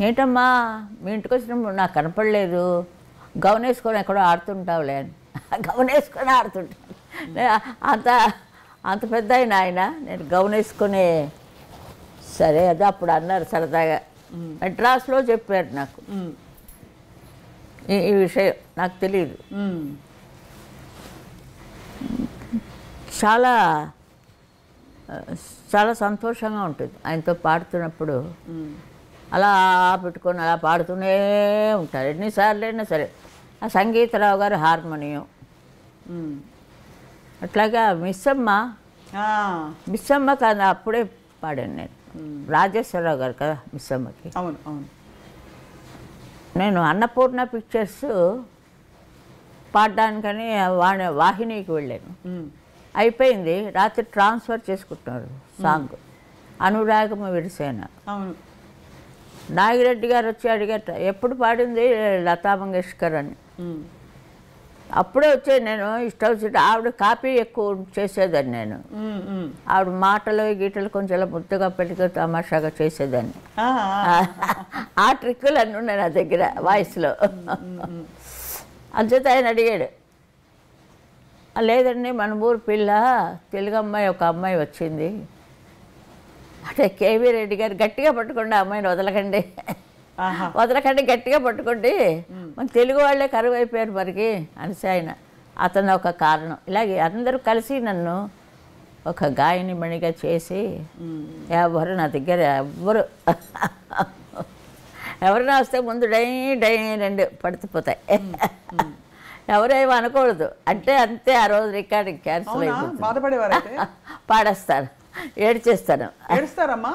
ఏంటమ్మా మీ ఇంటికి వచ్చినప్పుడు నాకు కనపడలేదు. గౌన్ వేసుకొని ఎక్కడో ఆడుతుంటావులే అని. గౌన్ వేసుకొని ఆడుతుంటాను నే- అంత అంత పెద్ద ఆయన ఆయన. నేను గౌన్ వేసుకొని సరే అదే అప్పుడు అన్నారు సరదాగా. మెడ్రాస్లో చెప్పారు నాకు. ఈ విషయం నాకు తెలియదు చాలా చాలా సంతోషంగా ఉంటుంది ఆయనతో పాడుతున్నప్పుడు. అలా పెట్టుకొని అలా పాడుతూనే ఉంటారు. ఎన్నిసార్లు అయినా సరే. ఆ సంగీతరావు గారు హార్మోనియం. అట్లాగా మిస్సమ్మ. ఆ, మిస్సమ్మ కాదు అప్పుడే పాడాను నేను. రాజేశ్వరరావు గారు కదా మిస్సమ్మకి. అవును అవును. నేను అన్నపూర్ణ పిక్చర్స్ పాడడానికని వాణి వాహినికి వెళ్ళాను. అయిపోయింది. రాత్రి ట్రాన్స్ఫర్ చేసుకుంటున్నారు సాంగ్. అనురాగమ విడిసేన అవును. నాగిరెడ్డి గారు వచ్చి అడిగట ఎప్పుడు పాడింది లతా మంగేష్కర్ అని? అప్పుడే వచ్చే నేను ఇష్టం వచ్చినట్టు ఆవిడ కాపీ ఎక్కువ చేసేదాన్ని నేను. ఆవిడ మాటలు గీటలు కొంచెం ముద్దుగా పెట్టుకు తమాషాగా చేసేదాన్ని. ఆ, ట్రిక్కులు అన్నీ ఉన్నాయి నా దగ్గర వాయిస్లో. అంచేత ఆయన అడిగాడు "ఆ, లేదండి మన ఊరు పిల్ల తెలుగు అమ్మాయి ఒక అమ్మాయి వచ్చింది. అంటే కేవీ రెడ్డి గారు గట్టిగా పట్టుకోండి అమ్మాయిని వదలకండి. వదలకండి గట్టిగా పట్టుకోండి. మన తెలుగు వాళ్ళే కరువు అయిపోయారు మరికి అనేసి ఆయన. అతను ఒక కారణం. ఇలాగే అందరూ కలిసి నన్ను ఒక గాయని మణిగా చేసి ఎవరు నా దగ్గర ఎవ్వరు ఎవరైనా వస్తే ముందు డై డై రెండు పడిపోతాయి ఎవరేమో అనకూడదు. అంటే అంతే ఆ రోజు రికార్డింగ్ క్యాన్సిల్ అయిపోతుంది. పాడేస్తాను ఏడ్చేస్తాను. ఏడుస్తారమ్మా?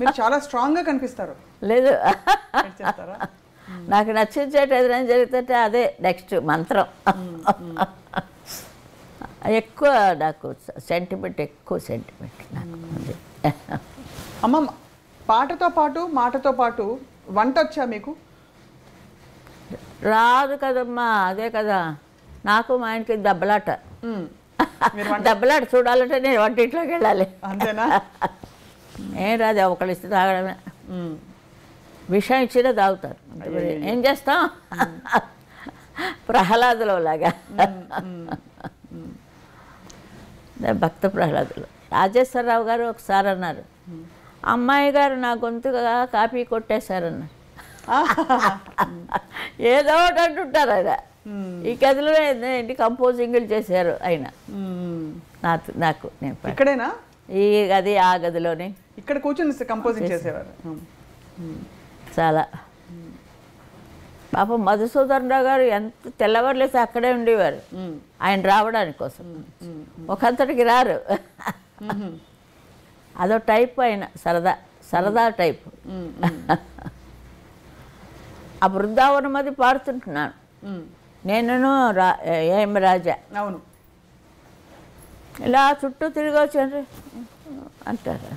మీరు చాలా స్ట్రాంగ్గా కనిపిస్తారు. లేదు. నాకు నచ్చించేట ఏదైనా జరుగుతుంటే అదే నెక్స్ట్ మంత్రం. ఎక్కువ నాకు సెంటిమెంట్ ఎక్కువ సెంటిమెంట్ నాకు. అమ్మ పాటతో పాటు మాటతో పాటు వంట వచ్చా మీకు? రాదు కదమ్మా అదే కదా. నాకు మా ఆయనకి దెబ్బలాట. ఉమ్, దెబ్బలాట చూడాలంటే నేను వంటింట్లోకి వెళ్ళాలి. అంతేనా? ఏం రాదు ఒకళ్ళు ఇస్తే తాగడమే. విషయం ఇచ్చినా తాగుతారు. ఏం చేస్తాం? ప్రహ్లాదులో లాగా. భక్త ప్రహ్లాదులు. రాజేశ్వరరావు గారు ఒకసారి అన్నారు అమ్మాయి గారు నా గొంతుగా కాపీ కొట్టేశారన్న ఏదో ఒకటి అంటుంటారు ఆయన. ఈ గదిలో ఏంటి? కంపోజింగ్లు చేశారు ఆయన. నాకు నాకు నేను ఇక్కడేనా? ఈ గది ఆ గదిలోనే. ఇక్కడ కూర్చొని కంపోజింగ్ చేసేవారు. చాలా. పాపం మధుసూదన్ రావు గారు ఎంత తెల్లవారులేసి అక్కడే ఉండేవారు. ఆయన రావడానికి కోసం. ఒకంతటికి రారు. అదో టైప్ ఆయన సరదా సరదా టైప్. ఆ బృందావనం అది పాడుతుంటున్నాను. నేను రా ఏం రాజా? అవును. ఇలా చుట్టూ తిరిగి వచ్చారు అంటారు.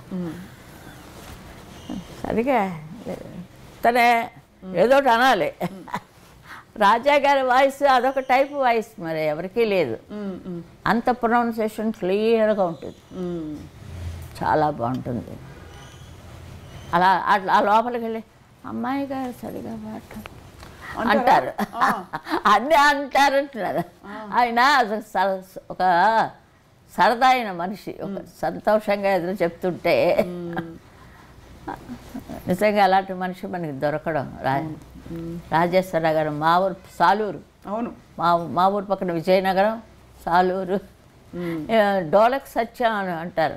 సరిగా. తనే ఏదో ఒకటి అనాలి. రాజా గారి వాయిస్ అదొక టైప్ వాయిస్ మరి ఎవరికీ లేదు. అంత ప్రొనౌన్సియేషన్ క్లియర్గా ఉంటుంది. చాలా బాగుంటుంది. అలా అట్లా ఆ లోపలికి వెళ్ళి అమ్మాయి గారు సరిగా మాట్లాడు అంటారు? అన్నీ అంటారు అంటున్నారు. ఆయన ఒక సరదా అయిన మనిషి ఒక సంతోషంగా ఎదురు చెప్తుంటే నిజంగా అలాంటి మనిషి మనకి దొరకడం రా రాజేశ్వరరావు గారు మా ఊరు సాలూరు. అవును. మా మా ఊరు పక్కన విజయనగరం సాలూరు. డోలక్ సత్యం అని అంటారు.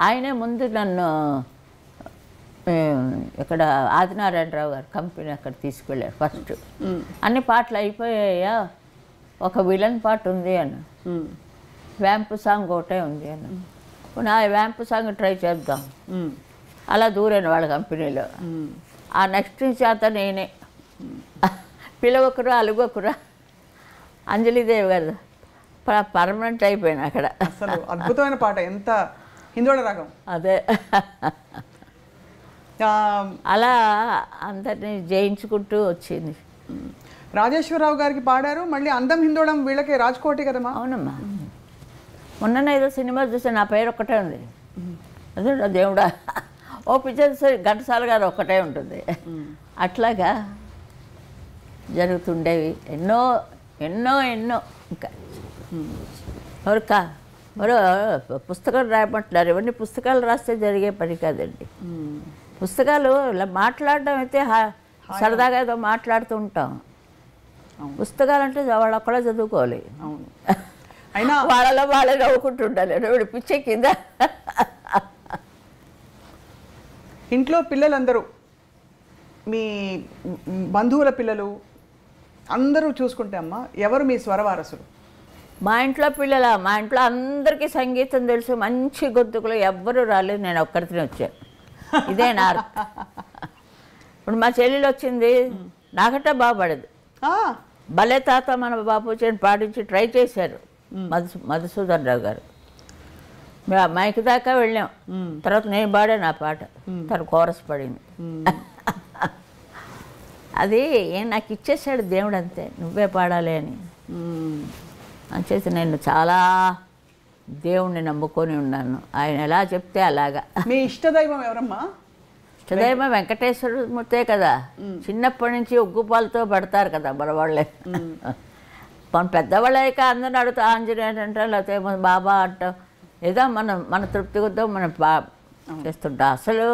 ఆయనే ముందు నన్ను ఇక్కడ ఆదినారాయణరావు గారు కంపెనీ అక్కడ తీసుకెళ్ళారు ఫస్ట్. అన్ని పాటలు అయిపోయాయా? ఒక విలన్ పాట ఉంది అని వ్యాంపు సాంగ్ ఒకటే ఉంది అని పోనీ ఆ వ్యాంపు సాంగ్ ట్రై చేద్దాం. అలా దూరాను వాళ్ళ కంపెనీలో. ఆ నెక్స్ట్ చేత నేనే. పిలవకురా అలుగకురా. అంజలిదేవి గారు పర్మనెంట్ అయిపోయాను అక్కడ. అసలు అద్భుతమైన పాట. ఎంత హిందోళ రాగం. అదే. అలా అందరినీ జయించుకుంటూ వచ్చింది. రాజేశ్వరరావు గారికి పాడారు మళ్ళీ అందం హిందోళం వీళ్ళకి రాజ్కోటి కదమ్మా? అవునమ్మా. మొన్న ఏదో సినిమా చూస్తే నా పేరు ఒక్కటే ఉంది. అదే దేవుడా? ఓ పిక్చర్ ఘంటసాల గారు ఒక్కటే ఉంటుంది. అట్లాగా జరుగుతుండేవి. ఎన్నో ఎన్నో ఎన్నో. ఇంకా. ఎవరికా మరో పుస్తకం రాయమంటున్నారు. ఇవన్నీ పుస్తకాలు రాస్తే జరిగే పని కాదండి. పుస్తకాలు ఇలా మాట్లాడడం అయితే సరదాగా ఏదో మాట్లాడుతూ ఉంటాం. పుస్తకాలు అంటే వాళ్ళు ఒక్కడే చదువుకోవాలి. అవును. అయినా వాళ్ళలో వాళ్ళే నవ్వుకుంటుండాలి వీడు పిచ్చే కింద. ఇంట్లో పిల్లలందరూ మీ బంధువుల పిల్లలు అందరూ చూసుకుంటే అమ్మా ఎవరు మీ స్వరవారసులు మా ఇంట్లో పిల్లల మా ఇంట్లో అందరికీ సంగీతం తెలుసు. మంచి గొంతుకులు ఎవ్వరూ రాలేదు. నేను ఒక్కరితోనే వచ్చాను ఇదే నా ఇప్పుడు మా చెల్లెలు వచ్చింది నాకట బాగా పడదు ఆ, భలే తాత మన బాపు పాటించి ట్రై చేశారు. మధు మధుసూదన్ రావు గారు. మేము మైక్ దాకా వెళ్ళాం. తర్వాత నేను పాడాను ఆ పాట. తన కోరస్ పడింది. అది ఏం నాకు ఇచ్చేసాడు దేవుడు అంతే నువ్వే పాడాలి అని. మ్మ్. అంచేసి నేను చాలా దేవుణ్ణి నమ్ముకొని ఉన్నాను. ఆయన ఎలా చెప్తే అలాగా. మీ ఇష్టదైవం ఎవరమ్మా? ఇష్టదైవం వెంకటేశ్వర మూర్తే కదా. చిన్నప్పటి నుంచి ఉగ్గుపాలతో పడతారు కదా మన వాళ్ళే మన పెద్దవాళ్ళు అయ్యాక అందరిని అడుగుతా ఆంజనేయుడు అంటాం లేకపోతే మన బాబా అంటాం. ఏదో మనం మన తృప్తి కొద్దాం మనం బా చేస్తుంటాం. అసలు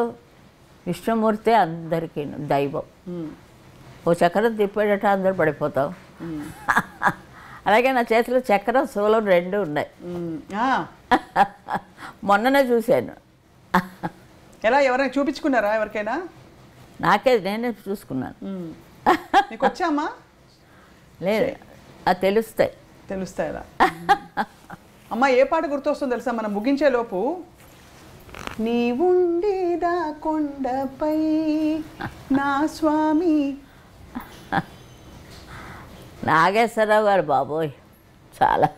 విష్ణుమూర్తే అందరికీ దైవం. ఓ చక్రం తిప్పేటట్టు అందరు పడిపోతాం. అలాగే నా చేతిలో చక్రం శూలం రెండు ఉన్నాయి. మొన్ననే చూశాను. ఎలా ఎవరైనా చూపించుకున్నారా ఎవరికైనా? నాకే నేనే చూసుకున్నాను. వచ్చామ్మా లేదు అది తెలుస్తాయి. తెలుస్తాయి అలా. అమ్మ ఏ పాట గుర్తొస్తుందో తెలుసా? మనం ముగించే లోపు నీ ఉండేదా కొండపై నా స్వామి నాగేశ్వరరావు గారు బాబోయ్ చాలా.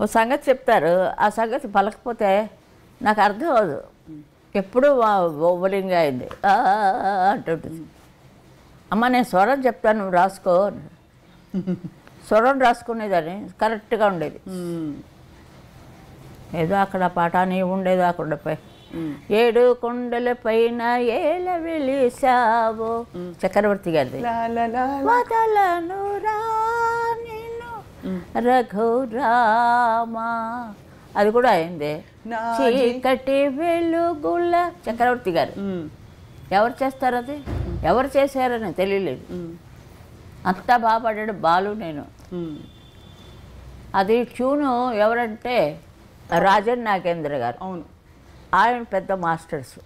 ఓ సంగతి చెప్తారు ఆ సంగతి పలకపోతే నాకు అర్థం అవ్వదు. ఎప్పుడు ఓవలింగ్ అయింది. అంటుంటుంది అమ్మ నేను స్వరం చెప్తాను రాసుకో. స్వరం రాసుకునేదాన్ని కరెక్ట్గా ఉండేది. ఏదో అక్కడ పాట నీ ఉండేదో ఆ కొండపై ఏడు కొండల పైన ఏల వెలిసావో చక్రవర్తి గారిది. లా. వదలను రా నిన్ను రఘురామా. అది కూడా అయింది. చీకటి వెలుగుల చక్రవర్తి గారు. ఎవరు చేస్తారు అది? ఎవరు చేశారని తెలియలేదు. అంతా బాగా పాడాడు బాలు నేను. అది ట్యూను ఎవరంటే రాజన్ నాగేంద్ర గారు. అవును. ఆయన పెద్ద మాస్టర్స్.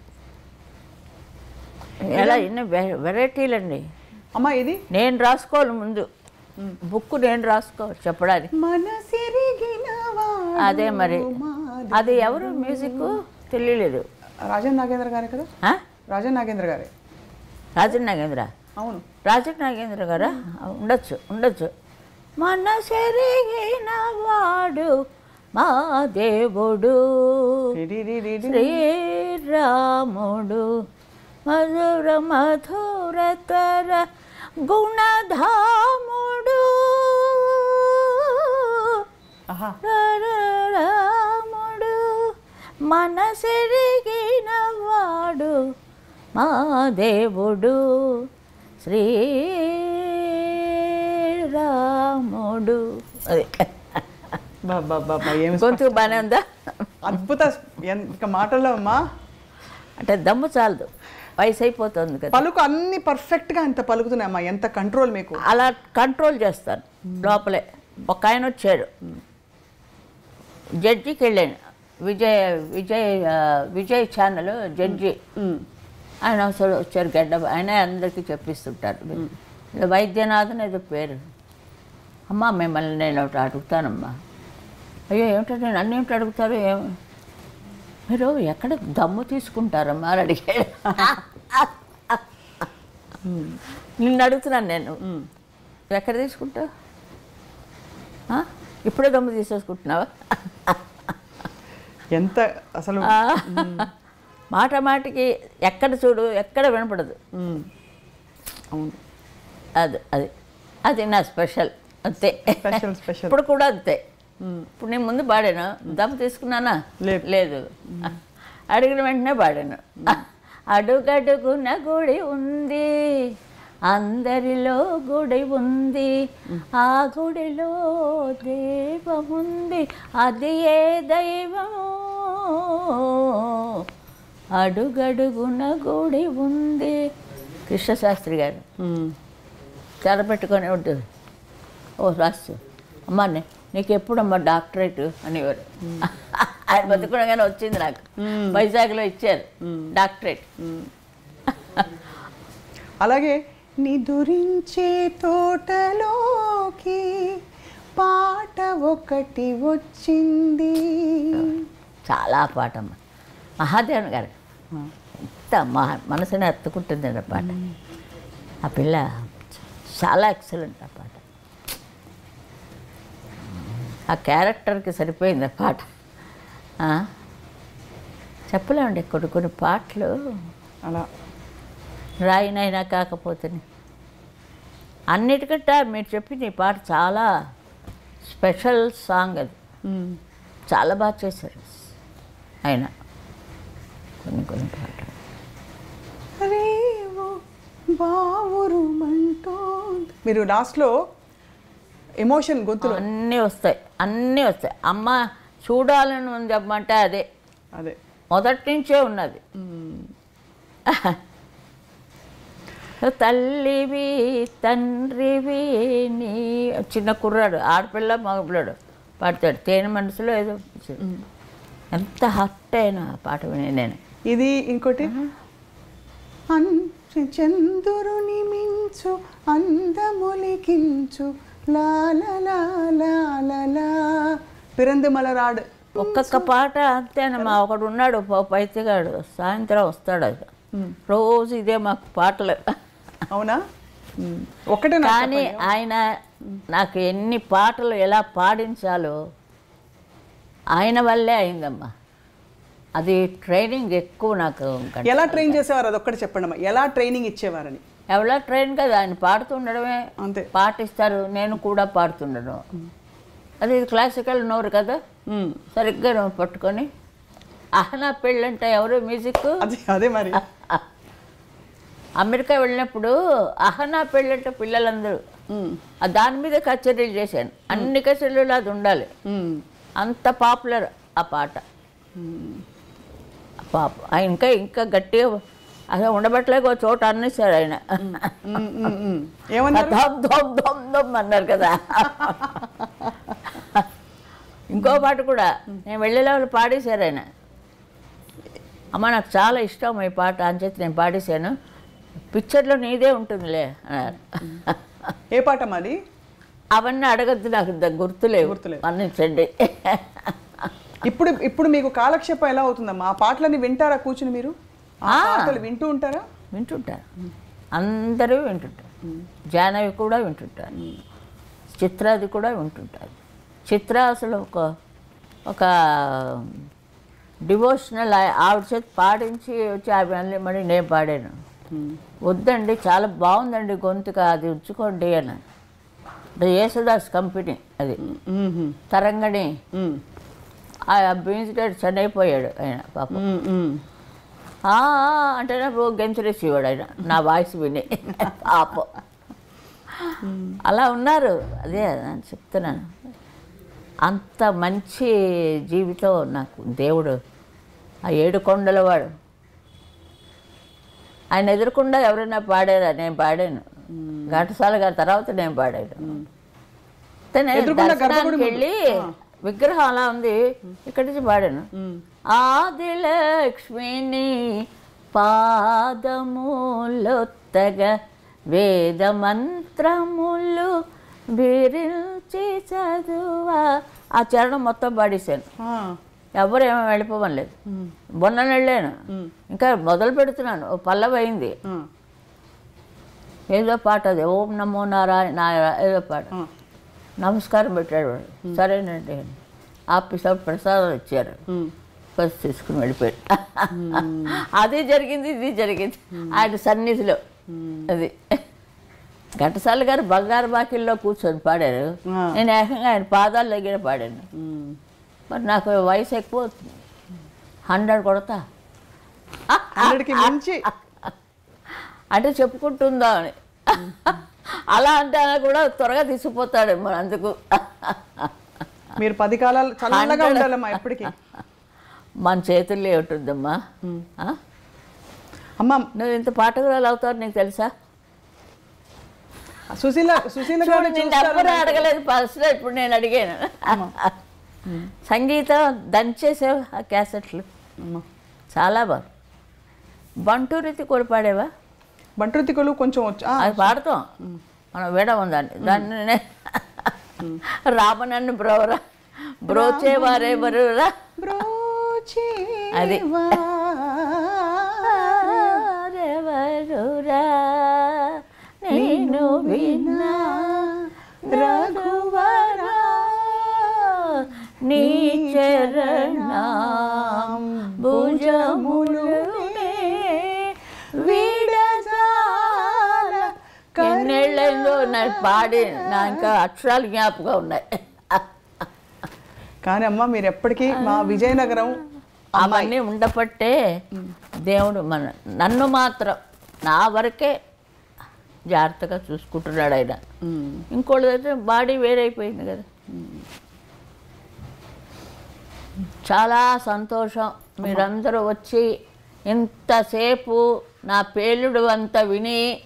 ఎలా ఎన్ని వెరైటీలండి. అమ్మా ఇది? నేను రాసుకోవాలి ముందు. బుక్ నేను రాసుకోవాలి చెప్పడానికి. అదే మరి. అది ఎవరు? మ్యూజిక్ తెలియలేదు రాజన్ నాగేంద్ర గారే కదా? రాజన్ నాగేంద్ర గారే. రాజన్ నాగేంద్ర? అవును. రాజన్ నాగేంద్ర గారా? ఉండొచ్చు ఉండొచ్చు. మన సెరిగిన వాడు మా దేవుడు. శ్రీరాముడు మధుర మధురతర గుణధాముడు. రాముడు మనసెరిగిన వాడు మా దేవుడు. శ్రీరాముడు. అదే. గొంతు బాగానే ఉందా? అద్భుత ఇక మాటల్లో అమ్మా. అంటే దమ్ము చాలదు. వయసు అయిపోతుంది కదా. పలుకు అన్ని పర్ఫెక్ట్గా ఎంత పలుకుతున్నాయమ్మా ఎంత కంట్రోల్ మీకు? అలా కంట్రోల్ చేస్తాను లోపలే. ఒక ఆయన వచ్చాడు. జడ్జికి వెళ్ళాను. Vijay Vijay Vijay channel judge. ఆయన అసలు వచ్చారు గడ్డ ఆయన అందరికీ చెప్పిస్తుంటారు. వైద్యనాథన్ ఏదో పేరు. అమ్మా మిమ్మల్ని నేను ఒకటి అడుగుతానమ్మా. అయ్యో ఏమిటంటే నన్ను ఏమిటి అడుగుతారు? మీరు ఎక్కడ దమ్ము తీసుకుంటారమ్మా అని అడిగాడు నిన్ను అడుగుతున్నాను నేను. "నువ్వు ఎక్కడ తీసుకుంటావు? ఇప్పుడే దమ్ము తీసేసుకుంటున్నావా? ఎంత అసలు? మాట మాటికి ఎక్కడ చూడు ఎక్కడ వినపడదు. అవును. అది అది అది నా స్పెషల్. అంతే. Special special. ఇప్పుడు కూడా అంతే. ఇప్పుడు నేను ముందు పాడాను. దమ్ తీసుకున్నానా? లేదు. లేదు. అడిగిన వెంటనే పాడాను. అడుగడుగున గుడి ఉంది. అందరిలో గుడి ఉంది. ఆ గుడిలో దైవముంది. అది ఏ దైవం అడుగడుగున గుడి ఉంది. కృష్ణశాస్త్రి గారు. తెర పెట్టుకొని ఉంటుంది ఓ రాసు. అమ్మా నే- నీకు ఎప్పుడమ్మా డాక్టరేట్ అనేవారు. ఆయన బతుకునగానే వచ్చింది నాకు. వైజాగ్లో ఇచ్చారు డాక్టరేట్. అలాగే నిదురించే తోటలోకి పాట ఒకటి వచ్చింది. చాలా పాటమ్మ. మహాదేవన్ గారు. ఎంత మా మనసుని ఎత్తుకుంటుంది ఆ పాట. ఆ పిల్ల చాలా ఎక్సలెంట్ ఆ పాట. ఆ క్యారెక్టర్కి సరిపోయింది ఆ పాట? చెప్పలేమండి కొన్ని కొన్ని పాటలు అలా రాయినైనా కాకపోతే అన్నిటికంటే మీరు చెప్పింది ఈ పాట చాలా స్పెషల్ సాంగ్ అది. చాలా బాగా చేశారు ఆయన కొన్ని కొన్ని పాటలు. మీరు లాస్ట్లో ఎమోషన్ గొంతులో. అన్నీ వస్తాయి అన్నీ వస్తాయి. అమ్మ చూడాలని ఉంది అమ్మంటే అదే. అదే. మొదటి నుంచే ఉన్నది. తల్లివి తండ్రివి నీ చిన్న కుర్రాడు ఆడపిల్ల మగపిల్లాడు పాడతాడు. తేనె మనసులో ఏదో ఎంత హర్ట్ అయినా పాట విని నేను. ఇది ఇంకోటి. చంద్రుని మించు అందములికించు పిరందిమలరాడు ఒక్కొక్క పాట అంతేనమ్మా ఒకడు ఉన్నాడు పైతిగాడు సాయంత్రం వస్తాడు అది. రోజు ఇదే మాకు పాటలు. అవునా? నాకు కానీ. ఆయన నాకు ఎన్ని పాటలు ఎలా పాడించాలో ఆయన వల్లే అయిందమ్మా. అది ట్రైనింగ్ ఎక్కువ నాకు ఎలా ట్రైన్ చేసేవారు? అదొక్కటి చెప్పండి అమ్మా ఎలా ట్రైనింగ్ ఇచ్చేవారని? ఎవలా ట్రైన్ కదా ఆయన పాడుతుండడమే అంతే. పాటిస్తారు నేను కూడా పాడుతుండడం. అది క్లాసికల్ నోరు కదా. సరిగ్గా పట్టుకొని. అహనా పెళ్ళంటే ఎవరు మ్యూజిక్? అదే మరి. అమెరికా వెళ్ళినప్పుడు అహనా పెళ్ళంటే పిల్లలందరూ. ఉమ్. ఆ దాని మీద కచేరీలు చేశాను. అన్ని కచేరీలు అది ఉండాలి. అంత పాపులర్ ఆ పాట. పాప ఇంకా ఇంకా గట్టిగా అసలు ఉండబట్టలేక ఒక చోట అన్నేశారు ఆయన. అన్నారు కదా. ఇంకో పాట కూడా. నేను వెళ్ళే వాళ్ళు పాడేశారు ఆయన. అమ్మ నాకు చాలా ఇష్టం ఈ పాట. అని చెప్పి నేను పాడేశాను. పిక్చర్లో నీదే ఉంటుందిలే అన్నారు. ఏ పాట మాది అవన్నీ అడగద్దు నాకు గుర్తులేవు. గుర్తులేవు. వర్ణించండి ఇప్పుడు ఇప్పుడు మీకు కాలక్షేపం ఎలా అవుతుందమ్మా? ఆ పాటలన్నీ వింటారా కూర్చుని మీరు. పాటలు వింటూ ఉంటారా? వింటుంటారు. అందరూ వింటుంటారు. జాహ్నవి కూడా వింటుంటారు. చిత్రాది కూడా వింటుంటారు. చిత్ర అసలు ఒక ఒక డివోషనల్ ఆవిడ చేతి పాడించి వచ్చి ఆమె మళ్ళీ నేను పాడాను. వద్దండి చాలా బాగుందండి గొంతుక అది ఉంచుకోండి అని. యేసుదాస్ కంపెనీ అది. తరంగణి. ఆ బీన్స్టెడ్ చనిపోయాడు ఆయన పాపం. అంటే నాకు గెంతులేసేవాడు ఆయన. నా వాయిస్ విని. పాపం. అలా ఉన్నారు. అదే నేను చెప్తున్నాను. అంత మంచి జీవితం నాకు. దేవుడు ఆ ఏడు కొండల వాడు. ఆయన ఎదురకుండా ఎవరైనా పాడారా? నేను పాడాను. ఘంటసాల గారి తర్వాత నేను పాడాను. వెళ్ళి విగ్రహం అలా ఉంది ఇక్కడి నుంచి పాడాను. ఆదిలక్ష్మిని పాదములొత్తగా వేద మంత్రములు బిరించి చదువా. ఆ చరణం మొత్తం పాడేశాను. ఎవరు ఏమో వెళ్ళిపోవలేదు మొన్న వెళ్ళాను. ఇంకా మొదలు పెడుతున్నాను. ఓ పల్లవి అయింది. ఏదో పాట అది. ఓం నమో నారాయణ ఏదో పాట. నమస్కారం పెట్టాడు. వాడు సరేనండి. ఆఫీసర్ ప్రసాదం ఇచ్చారు. బస్ తీసుకుని వెళ్ళిపోయాడు అది జరిగింది ఇది జరిగింది. ఆయన సన్నిధిలో. అది. ఘంటసాల గారు బంగారు బాకిల్లో కూర్చొని పాడారు. నేను ఏకంగా ఆయన పాదాల దగ్గర పాడాను. మరి నాకు వయసు ఎక్కువ అవుతుంది. హండ్రెడ్ కొడతా. హండ్రెడ్కి మించి. అంటే చెప్పుకుంటుందా అని. అలా అంటే కూడా త్వరగా తీసుకుపోతాడేమో అందుకు. మీరు పది కాలాలు చల్లగా Hundred. ఉండాలమ్మా ఎప్పటికీ మన చేతుల్లో ఏముంటుందమ్మా? ఆ? అమ్మ. నువ్వు ఇంత పాటకురాలు అవుతావు నీకు తెలుసా? సుశీల సుశీల ఎవ్వరూ అడగలేదు ఫస్ట్ ఇప్పుడు నేను అడిగాను. సంగీతం దంచేసావు ఆ క్యాసెట్లు. చాలా బాగా బంటు రీతి బంట్రుతికులు కొంచెం అది పాడతాం మనం విడము దాన్ని దాన్ని రామనన్ను బ్రోవరా బ్రోచేవారే బరురా బ్రోచి అది. వా. వారెవరురా నేను విన్నా రఘువరా. నీ చరణం భుజములునే నాకు పాడి నా ఇంకా అక్షరాలు జ్ఞాపకం ఉన్నాయి. కానీ అమ్మ మీరు ఎప్పటికీ మా విజయనగరం అవన్నీ ఉండపట్టే దేవుడు మన నన్ను మాత్రం నా వరకే జాగ్రత్తగా చూసుకుంటున్నాడు ఆయన. ఇంకోళ్ళదైతే బాడీ వేరైపోయింది కదా. చాలా సంతోషం. మీరందరూ వచ్చి ఇంతసేపు నా పేలుడు అంత విని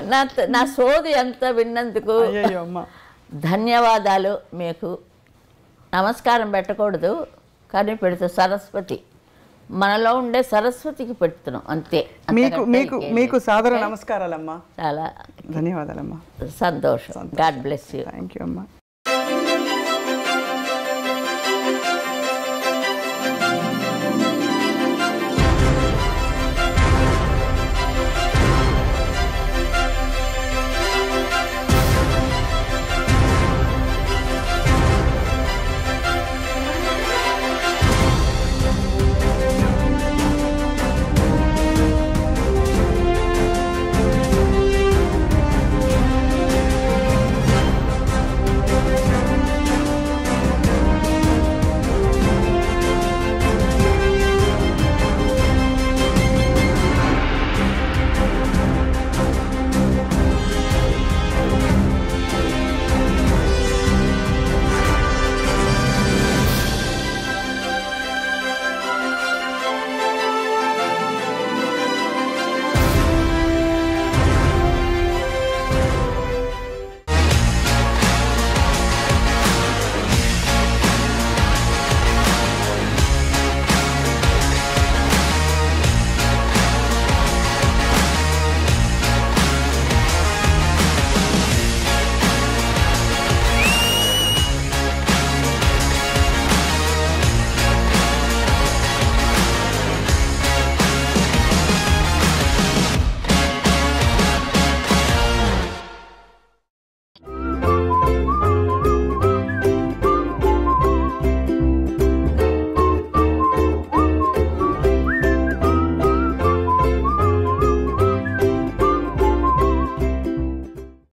నా నా సోది అంత విన్నందుకు ధన్యవాదాలు మీకు. నమస్కారం పెట్టకూడదు కానీ పెడితే సరస్వతి. మనలో ఉండే సరస్వతికి పెడుతున్నాం అంతే. మీకు మీకు మీకు. సాదర ఓకే? నమస్కారాలమ్మా. చాలా. ధన్యవాదాలమ్మా. సంతోషం. God bless you. Thank you అమ్మా.